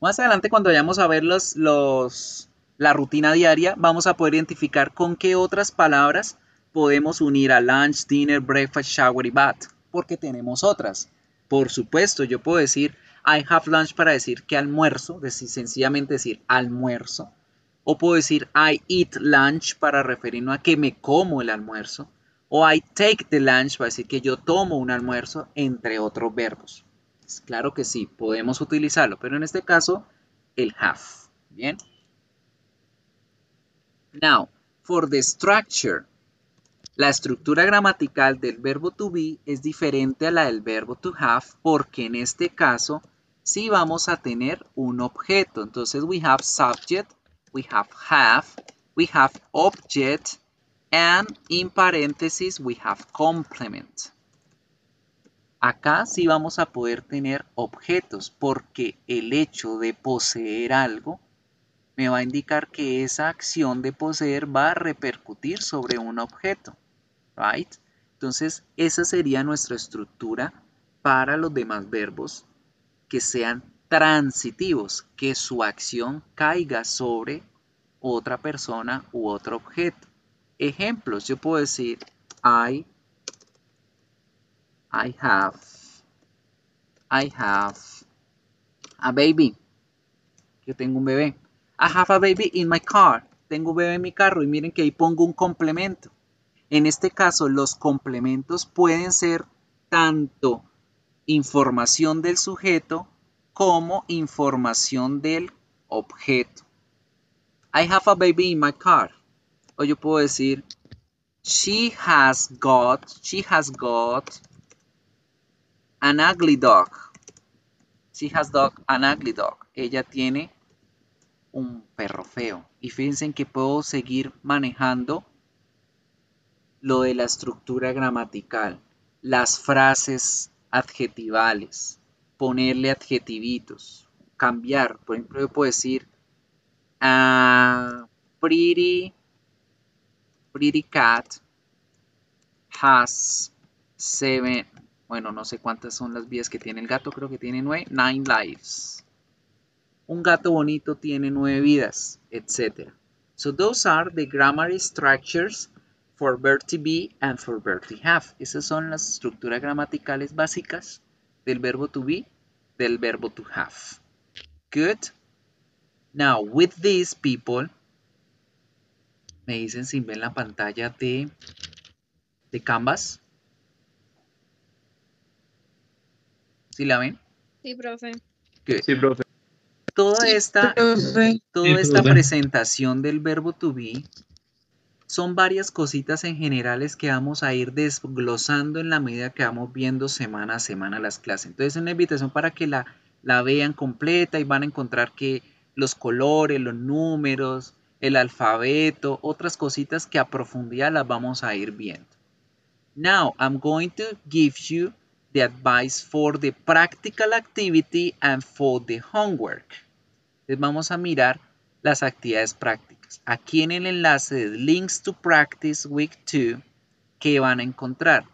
Más adelante cuando vayamos a ver los, los, la rutina diaria, vamos a poder identificar con qué otras palabras podemos unir a lunch, dinner, breakfast, shower y bath, porque tenemos otras. Por supuesto, yo puedo decir I have lunch para decir que almuerzo, decir, sencillamente decir almuerzo. O puedo decir I eat lunch para referirnos a que me como el almuerzo. O I take the lunch para decir que yo tomo un almuerzo, entre otros verbos. Pues claro que sí, podemos utilizarlo, pero en este caso, el have. Bien. Now, for the structure. La estructura gramatical del verbo to be es diferente a la del verbo to have porque en este caso sí vamos a tener un objeto. Entonces, we have subject, we have have, we have object, And in paréntesis we have complement. Acá sí vamos a poder tener objetos porque el hecho de poseer algo me va a indicar que esa acción de poseer va a repercutir sobre un objeto. Right? Entonces, esa sería nuestra estructura para los demás verbos que sean transitivos, que su acción caiga sobre otra persona u otro objeto. Ejemplos, yo puedo decir I, I have, I have a baby. Yo tengo un bebé. I have a baby in my car. Tengo un bebé en mi carro y miren que ahí pongo un complemento. En este caso, los complementos pueden ser tanto información del sujeto como información del objeto. I have a baby in my car. O yo puedo decir, she has got, she has got an ugly dog. She has dog, an ugly dog. Ella tiene un perro feo. Y fíjense que puedo seguir manejando lo de la estructura gramatical, las frases adjetivales, ponerle adjetivitos, cambiar. Por ejemplo, yo puedo decir a pretty, pretty cat has seven, bueno, no sé cuántas son las vías que tiene el gato, creo que tiene nueve, nine lives. Un gato bonito tiene nueve vidas, etc. So those are the grammar structures for verb to be and for verb to have. Esas son las estructuras gramaticales básicas del verbo to be, del verbo to have. Good. Now, with these people, me dicen si ven la pantalla de, de Canvas. ¿Sí la ven? Sí, profe. Good. Sí, profe. Toda esta, profe. toda Sí, esta profe. presentación del verbo to be son varias cositas en generales que vamos a ir desglosando en la medida que vamos viendo semana a semana las clases. Entonces es una invitación para que la, la vean completa y van a encontrar que los colores, los números, el alfabeto, otras cositas que a profundidad las vamos a ir viendo. Now I'm going to give you the advice for the practical activity and for the homework. Entonces vamos a mirar las actividades prácticas. Aquí en el enlace de Links to Practice Week 2, ¿qué van a encontrar?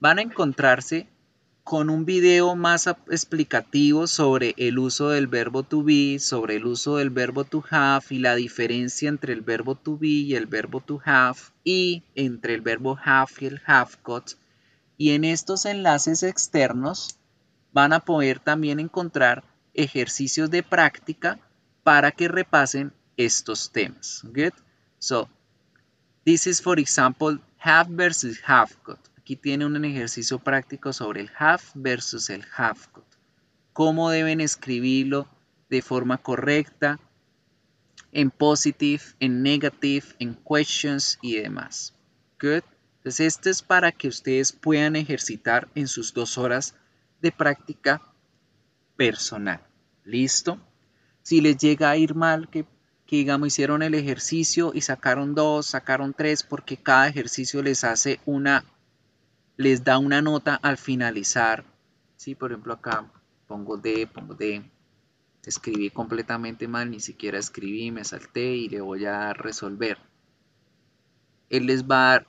Van a encontrarse con un video más explicativo sobre el uso del verbo to be, sobre el uso del verbo to have y la diferencia entre el verbo to be y el verbo to have y entre el verbo have y el have got. Y en estos enlaces externos van a poder también encontrar ejercicios de práctica para que repasen estos temas. Good? So, this is for example have versus have got. Aquí tiene un ejercicio práctico sobre el have versus el have got. Cómo deben escribirlo de forma correcta en positive, en negative, en questions y demás. Good? Entonces esto es para que ustedes puedan ejercitar en sus dos horas de práctica personal. ¿Listo? Si les llega a ir mal, que, que digamos hicieron el ejercicio y sacaron dos, sacaron tres, porque cada ejercicio les hace una, les da una nota al finalizar. Sí, por ejemplo acá pongo D, pongo D, escribí completamente mal, ni siquiera escribí, me salté y le voy a resolver. Él les va a dar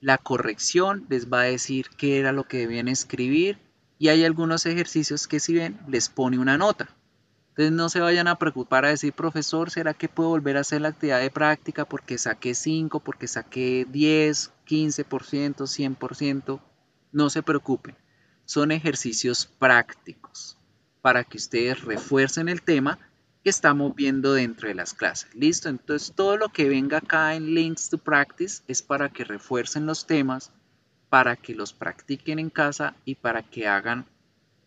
la corrección, les va a decir qué era lo que debían escribir y hay algunos ejercicios que si ven les pone una nota. Entonces no se vayan a preocupar a decir, profesor, ¿será que puedo volver a hacer la actividad de práctica porque saqué 5, porque saqué 10, 15%, 100%? No se preocupen, son ejercicios prácticos para que ustedes refuercen el tema que estamos viendo dentro de las clases. ¿Listo? Entonces todo lo que venga acá en Links to Practice es para que refuercen los temas, para que los practiquen en casa y para que hagan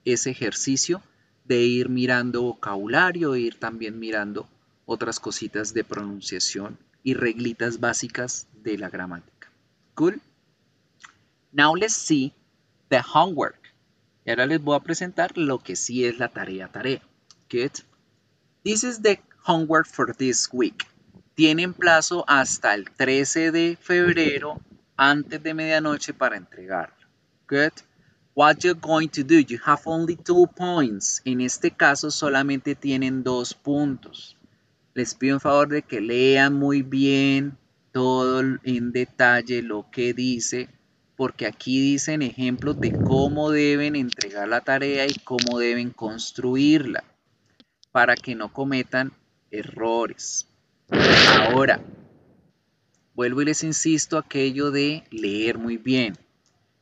ese ejercicio de ir mirando vocabulario, e ir también mirando otras cositas de pronunciación y reglitas básicas de la gramática. Cool. Now let's see the homework. Y ahora les voy a presentar lo que sí es la tarea tarea. Good. This is the homework for this week. Tienen plazo hasta el 13 de febrero antes de medianoche para entregarlo. Good. What you're going to do? You have only two points. En este caso solamente tienen dos puntos. Les pido un favor de que lean muy bien todo en detalle lo que dice, porque aquí dicen ejemplos de cómo deben entregar la tarea y cómo deben construirla, para que no cometan errores. Ahora, vuelvo y les insisto aquello de leer muy bien.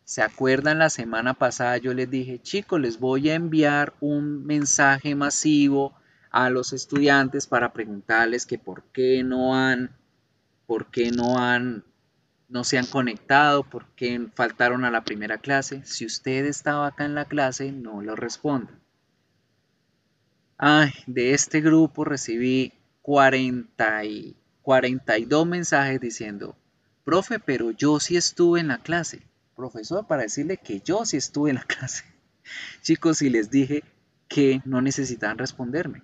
¿Se acuerdan la semana pasada yo les dije, chicos, les voy a enviar un mensaje masivo a los estudiantes para preguntarles que por qué no han, por qué no han, no se han conectado, por qué faltaron a la primera clase? Si usted estaba acá en la clase, no lo responda. Ay, de este grupo recibí 40 y 42 mensajes diciendo, profe, pero yo sí estuve en la clase. Profesor, para decirle que yo sí estuve en la (laughs) clase. Chicos, y les dije que no necesitaban responderme.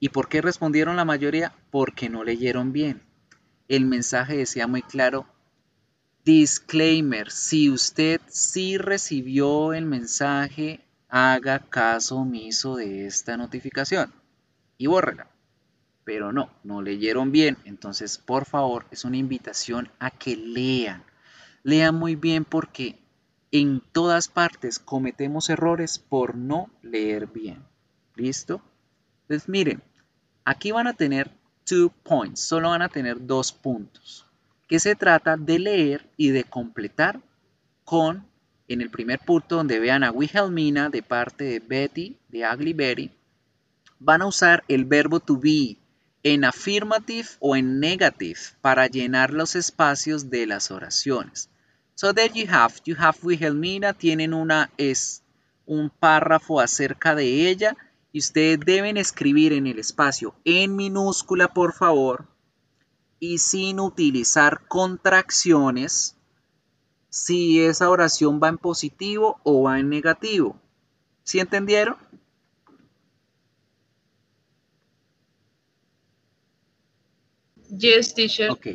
¿Y por qué respondieron la mayoría? Porque no leyeron bien. El mensaje decía muy claro, disclaimer, si usted sí recibió el mensaje, haga caso omiso de esta notificación y bórrela. Pero no, no leyeron bien. Entonces, por favor, es una invitación a que lean. Lean muy bien porque en todas partes cometemos errores por no leer bien. ¿Listo? Entonces, miren, aquí van a tener two points, solo van a tener dos puntos, que se trata de leer y de completar con, en el primer punto donde vean a Wilhelmina de parte de Betty, de Ugly Betty, van a usar el verbo to be en affirmative o en negative para llenar los espacios de las oraciones. So there you have, you have Wilhelmina, tienen una es un párrafo acerca de ella y ustedes deben escribir en el espacio en minúscula, por favor, y sin utilizar contracciones si esa oración va en positivo o va en negativo. ¿Sí entendieron? Yes, teacher. Ok.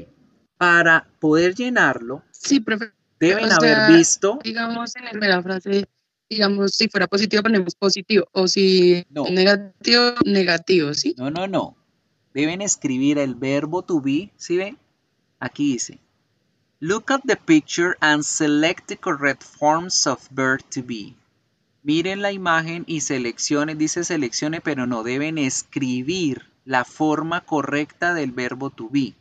Para poder llenarlo, Sí, profe. deben O sea, haber visto Digamos, en la frase, digamos, si fuera positivo, ponemos positivo. O si No. negativo, negativo, ¿sí? No, no, no. Deben escribir el verbo to be, ¿sí ven? Aquí dice, look at the picture and select the correct forms of verb to be. Miren la imagen y seleccione, dice seleccione, pero no deben escribir la forma correcta del verbo to be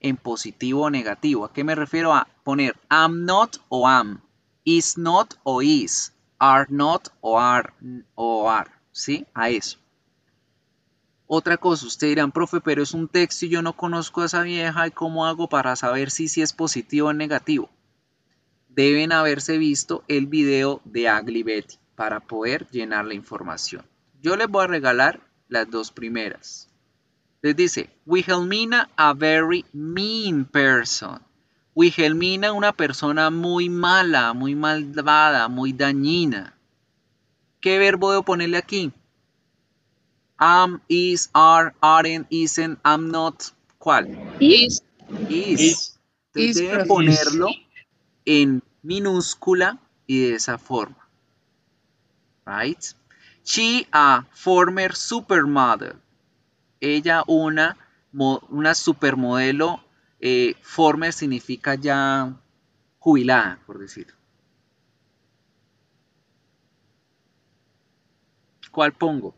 en positivo o negativo. ¿A qué me refiero? A poner am not o am, is not o is, are not o are o are, ¿sí? A eso. Otra cosa, ustedes dirán, profe, pero es un texto y yo no conozco a esa vieja y cómo hago para saber si, si es positivo o negativo. Deben haberse visto el video de Ugly Betty para poder llenar la información. Yo les voy a regalar las dos primeras. Les dice, Wilhelmina, a very mean person. Wilhelmina, una persona muy mala, muy malvada, muy dañina. ¿Qué verbo debo ponerle aquí? Am, is, are, aren't, isn't, am not. ¿Cuál? Is. Is. Is. Entonces Is, deben ponerlo en minúscula y de esa forma. Right? She, a former supermodel. Ella, una, una supermodelo. eh, former significa ya jubilada, por decirlo. ¿Cuál pongo?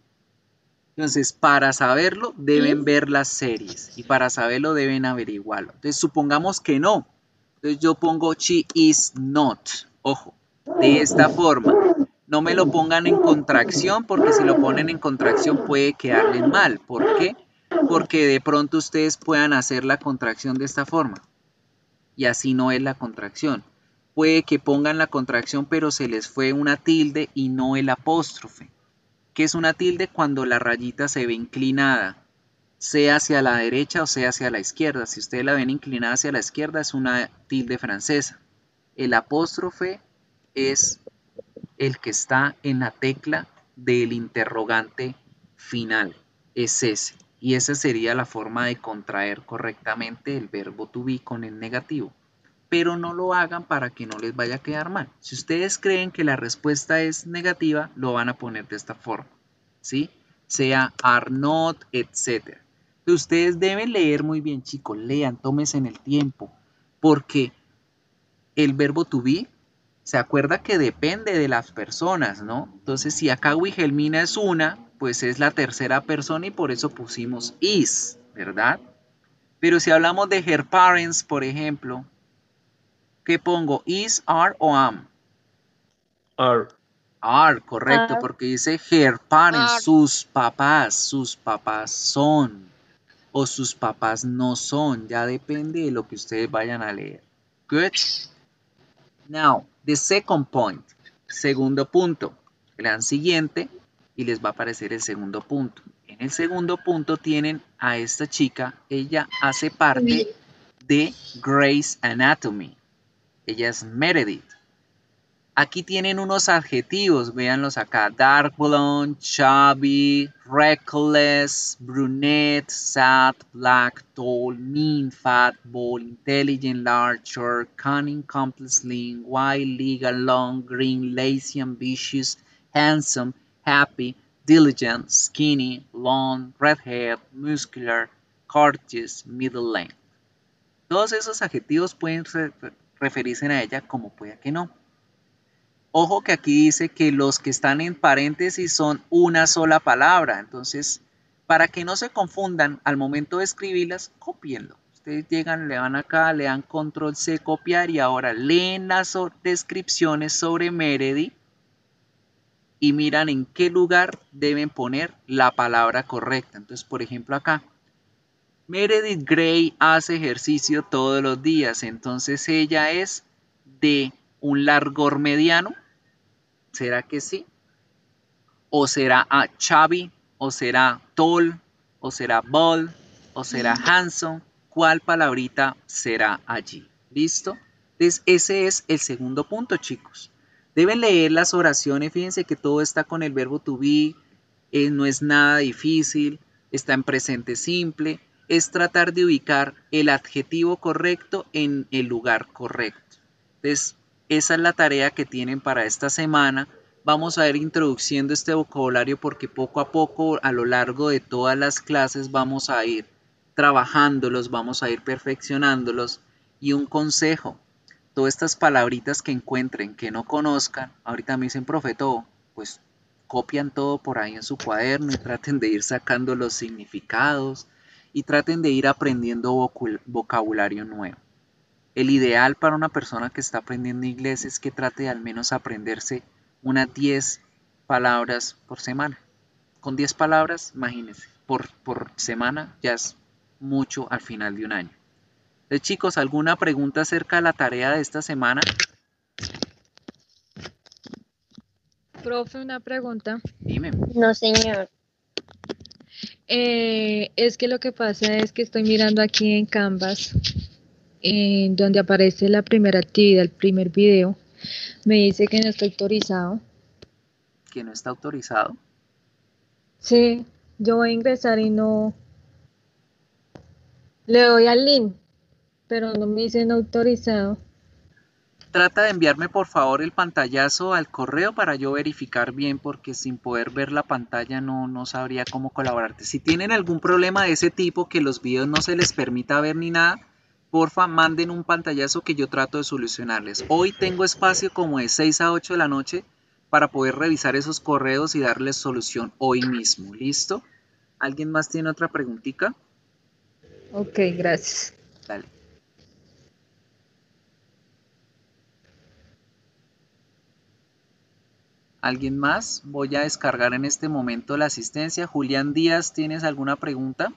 Entonces, para saberlo, deben ver las series y para saberlo deben averiguarlo. Entonces, supongamos que no. Entonces, yo pongo she is not. Ojo, de esta forma. No me lo pongan en contracción porque si lo ponen en contracción puede quedarle mal. ¿Por qué? Porque de pronto ustedes puedan hacer la contracción de esta forma. Y así no es la contracción. Puede que pongan la contracción pero se les fue una tilde y no el apóstrofe. ¿Qué es una tilde? Cuando la rayita se ve inclinada, sea hacia la derecha o sea hacia la izquierda. Si ustedes la ven inclinada hacia la izquierda es una tilde francesa. El apóstrofe es el que está en la tecla del interrogante final. Es ese. Y esa sería la forma de contraer correctamente el verbo to be con el negativo. Pero no lo hagan para que no les vaya a quedar mal. Si ustedes creen que la respuesta es negativa, lo van a poner de esta forma. ¿Sí? Sea are not, etc. Ustedes deben leer muy bien, chicos. Lean, tómense en el tiempo. Porque el verbo to be se acuerda que depende de las personas, ¿no? Entonces, si acá Wilhelmina es una, pues es la tercera persona y por eso pusimos is, ¿verdad? Pero si hablamos de her parents, por ejemplo, ¿qué pongo? Is, are o am? Are. Are, correcto, Are. porque dice her parents, Are. sus papás, sus papás son o sus papás no son, ya depende de lo que ustedes vayan a leer. Good. Now, the second point, segundo punto. Lean siguiente y les va a aparecer el segundo punto. En el segundo punto tienen a esta chica, ella hace parte de Grey's Anatomy. Ella es Meredith. Aquí tienen unos adjetivos, véanlos acá. Dark blonde, chubby, reckless, brunette, sad, black, tall, mean, fat, bold, intelligent, large, short, cunning, complex, slim, white, legal, long, green, lazy, ambitious, handsome, happy, diligent, skinny, long, redhead, muscular, courteous, middle length. Todos esos adjetivos pueden re- referirse a ella como pueda que no. Ojo que aquí dice que los que están en paréntesis son una sola palabra. Entonces, para que no se confundan al momento de escribirlas, copienlo. Ustedes llegan, le van acá, le dan control C, copiar y ahora leen las descripciones sobre Meredith y miran en qué lugar deben poner la palabra correcta. Entonces, por ejemplo, acá, Meredith Grey hace ejercicio todos los días, entonces ella es de un largor mediano. ¿Será que sí? ¿O será a chubby? ¿O será tall? ¿O será bald? ¿O será handsome? ¿Cuál palabrita será allí? ¿Listo? Entonces ese es el segundo punto, chicos. Deben leer las oraciones, fíjense que todo está con el verbo to be, eh, no es nada difícil, está en presente simple, es tratar de ubicar el adjetivo correcto en el lugar correcto. Entonces, esa es la tarea que tienen para esta semana. Vamos a ir introduciendo este vocabulario porque poco a poco, a lo largo de todas las clases, vamos a ir trabajándolos, vamos a ir perfeccionándolos. Y un consejo, todas estas palabritas que encuentren, que no conozcan, ahorita me dicen, profe, todo, pues copian todo por ahí en su cuaderno y traten de ir sacando los significados y traten de ir aprendiendo vocabulario nuevo. El ideal para una persona que está aprendiendo inglés es que trate de al menos aprenderse unas 10 palabras por semana. Con 10 palabras, imagínense, por, por semana ya es mucho al final de un año. Entonces, chicos, ¿alguna pregunta acerca de la tarea de esta semana? Profe, una pregunta. Dime. No, señor. Eh, es que lo que pasa es que estoy mirando aquí en Canvas, en donde aparece la primera actividad, el primer video. Me dice que no está autorizado. Que no está autorizado. Sí, yo voy a ingresar y no. Le doy al link, pero no me dice no autorizado. Trata de enviarme por favor el pantallazo al correo para yo verificar bien porque sin poder ver la pantalla no, no sabría cómo colaborarte. Si tienen algún problema de ese tipo que los videos no se les permita ver ni nada, porfa manden un pantallazo que yo trato de solucionarles. Hoy tengo espacio como de 6 a 8 de la noche para poder revisar esos correos y darles solución hoy mismo. ¿Listo? ¿Alguien más tiene otra preguntita? Ok, gracias. Dale. ¿Alguien más? Voy a descargar en este momento la asistencia. Julián Díaz, ¿tienes alguna pregunta?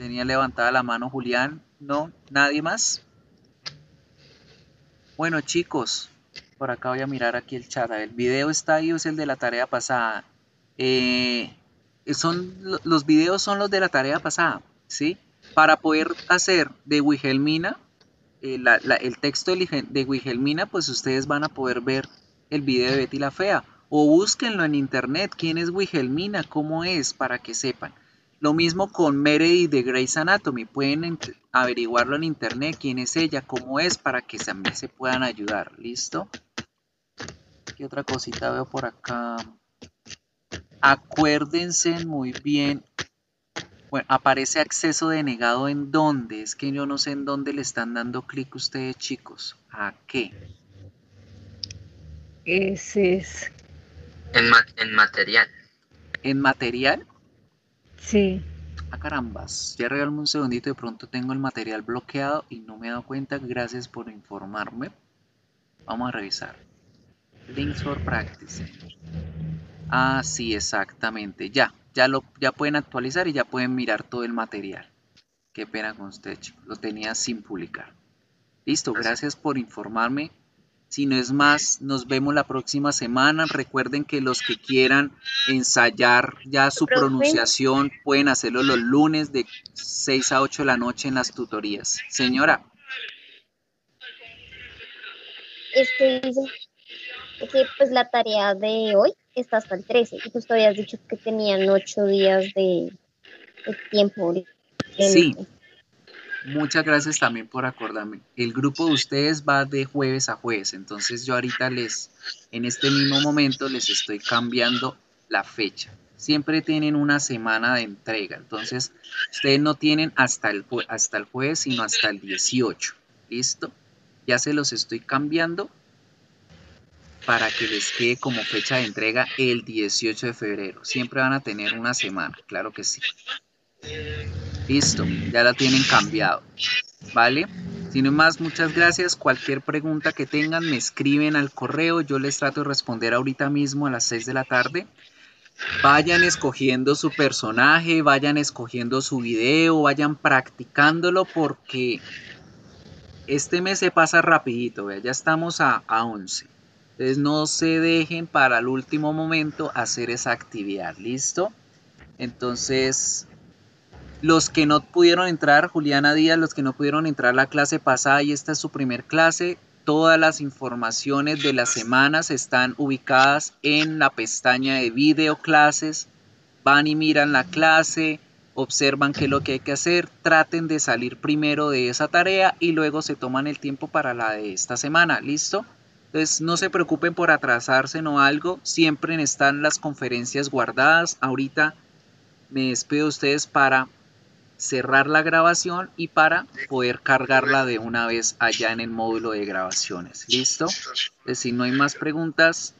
Tenía levantada la mano Julián. No, nadie más. Bueno, chicos, por acá voy a mirar aquí el chat. El video está ahí, es el de la tarea pasada. Eh, son, lo- los videos son los de la tarea pasada, ¿sí? Para poder hacer de Wilhelmina, eh, el texto de Wilhelmina, pues ustedes van a poder ver el video de Betty la Fea. O búsquenlo en internet, quién es Wilhelmina, cómo es, para que sepan. Lo mismo con Meredith de Grey's Anatomy. Pueden averiguarlo en internet, quién es ella, cómo es, para que también se puedan ayudar. ¿Listo? ¿Qué otra cosita veo por acá? Acuérdense muy bien. Bueno, aparece acceso denegado en dónde. Es que yo no sé en dónde le están dando clic ustedes, chicos. ¿A qué? Ese es. En, ma- en material. ¿En material? Sí. Ah, carambas. Ya regálame un segundito. De pronto tengo el material bloqueado y no me he dado cuenta. Gracias por informarme. Vamos a revisar. Links for practice. Ah, sí, exactamente. Ya, ya lo, ya pueden actualizar y ya pueden mirar todo el material. Qué pena con usted, chicos. Lo tenía sin publicar. Listo, gracias por informarme. Si no es más, nos vemos la próxima semana. Recuerden que los que quieran ensayar ya su pronunciación pueden hacerlo los lunes de 6 a 8 de la noche en las tutorías. Señora, Este que pues la tarea de hoy está hasta el 13 y pues tú habías dicho que tenían ocho días de, de tiempo. Sí. Muchas gracias también por acordarme. El grupo de ustedes va de jueves a jueves, entonces yo ahorita les, en este mismo momento les estoy cambiando la fecha. Siempre tienen una semana de entrega, entonces ustedes no tienen hasta el, hasta el jueves, sino hasta el 18. ¿Listo? Ya se los estoy cambiando para que les quede como fecha de entrega el 18 de febrero. Siempre van a tener una semana, claro que sí. Listo, ya la tienen cambiado. ¿Vale? Si no más, muchas gracias. Cualquier pregunta que tengan, me escriben al correo. Yo les trato de responder ahorita mismo a las 6 de la tarde. Vayan escogiendo su personaje, vayan escogiendo su video, vayan practicándolo porque este mes se pasa rapidito, ya estamos a, a 11. Entonces no se dejen para el último momento hacer esa actividad, ¿listo? Entonces, los que no pudieron entrar, Juliana Díaz, los que no pudieron entrar la clase pasada y esta es su primer clase, todas las informaciones de las semanas están ubicadas en la pestaña de video clases. Van y miran la clase, observan qué es lo que hay que hacer, traten de salir primero de esa tarea y luego se toman el tiempo para la de esta semana, ¿listo? Entonces no se preocupen por atrasarse o algo, siempre están las conferencias guardadas. Ahorita me despido de ustedes para cerrar la grabación y para poder cargarla de una vez allá en el módulo de grabaciones. ¿Listo? Si no hay más preguntas,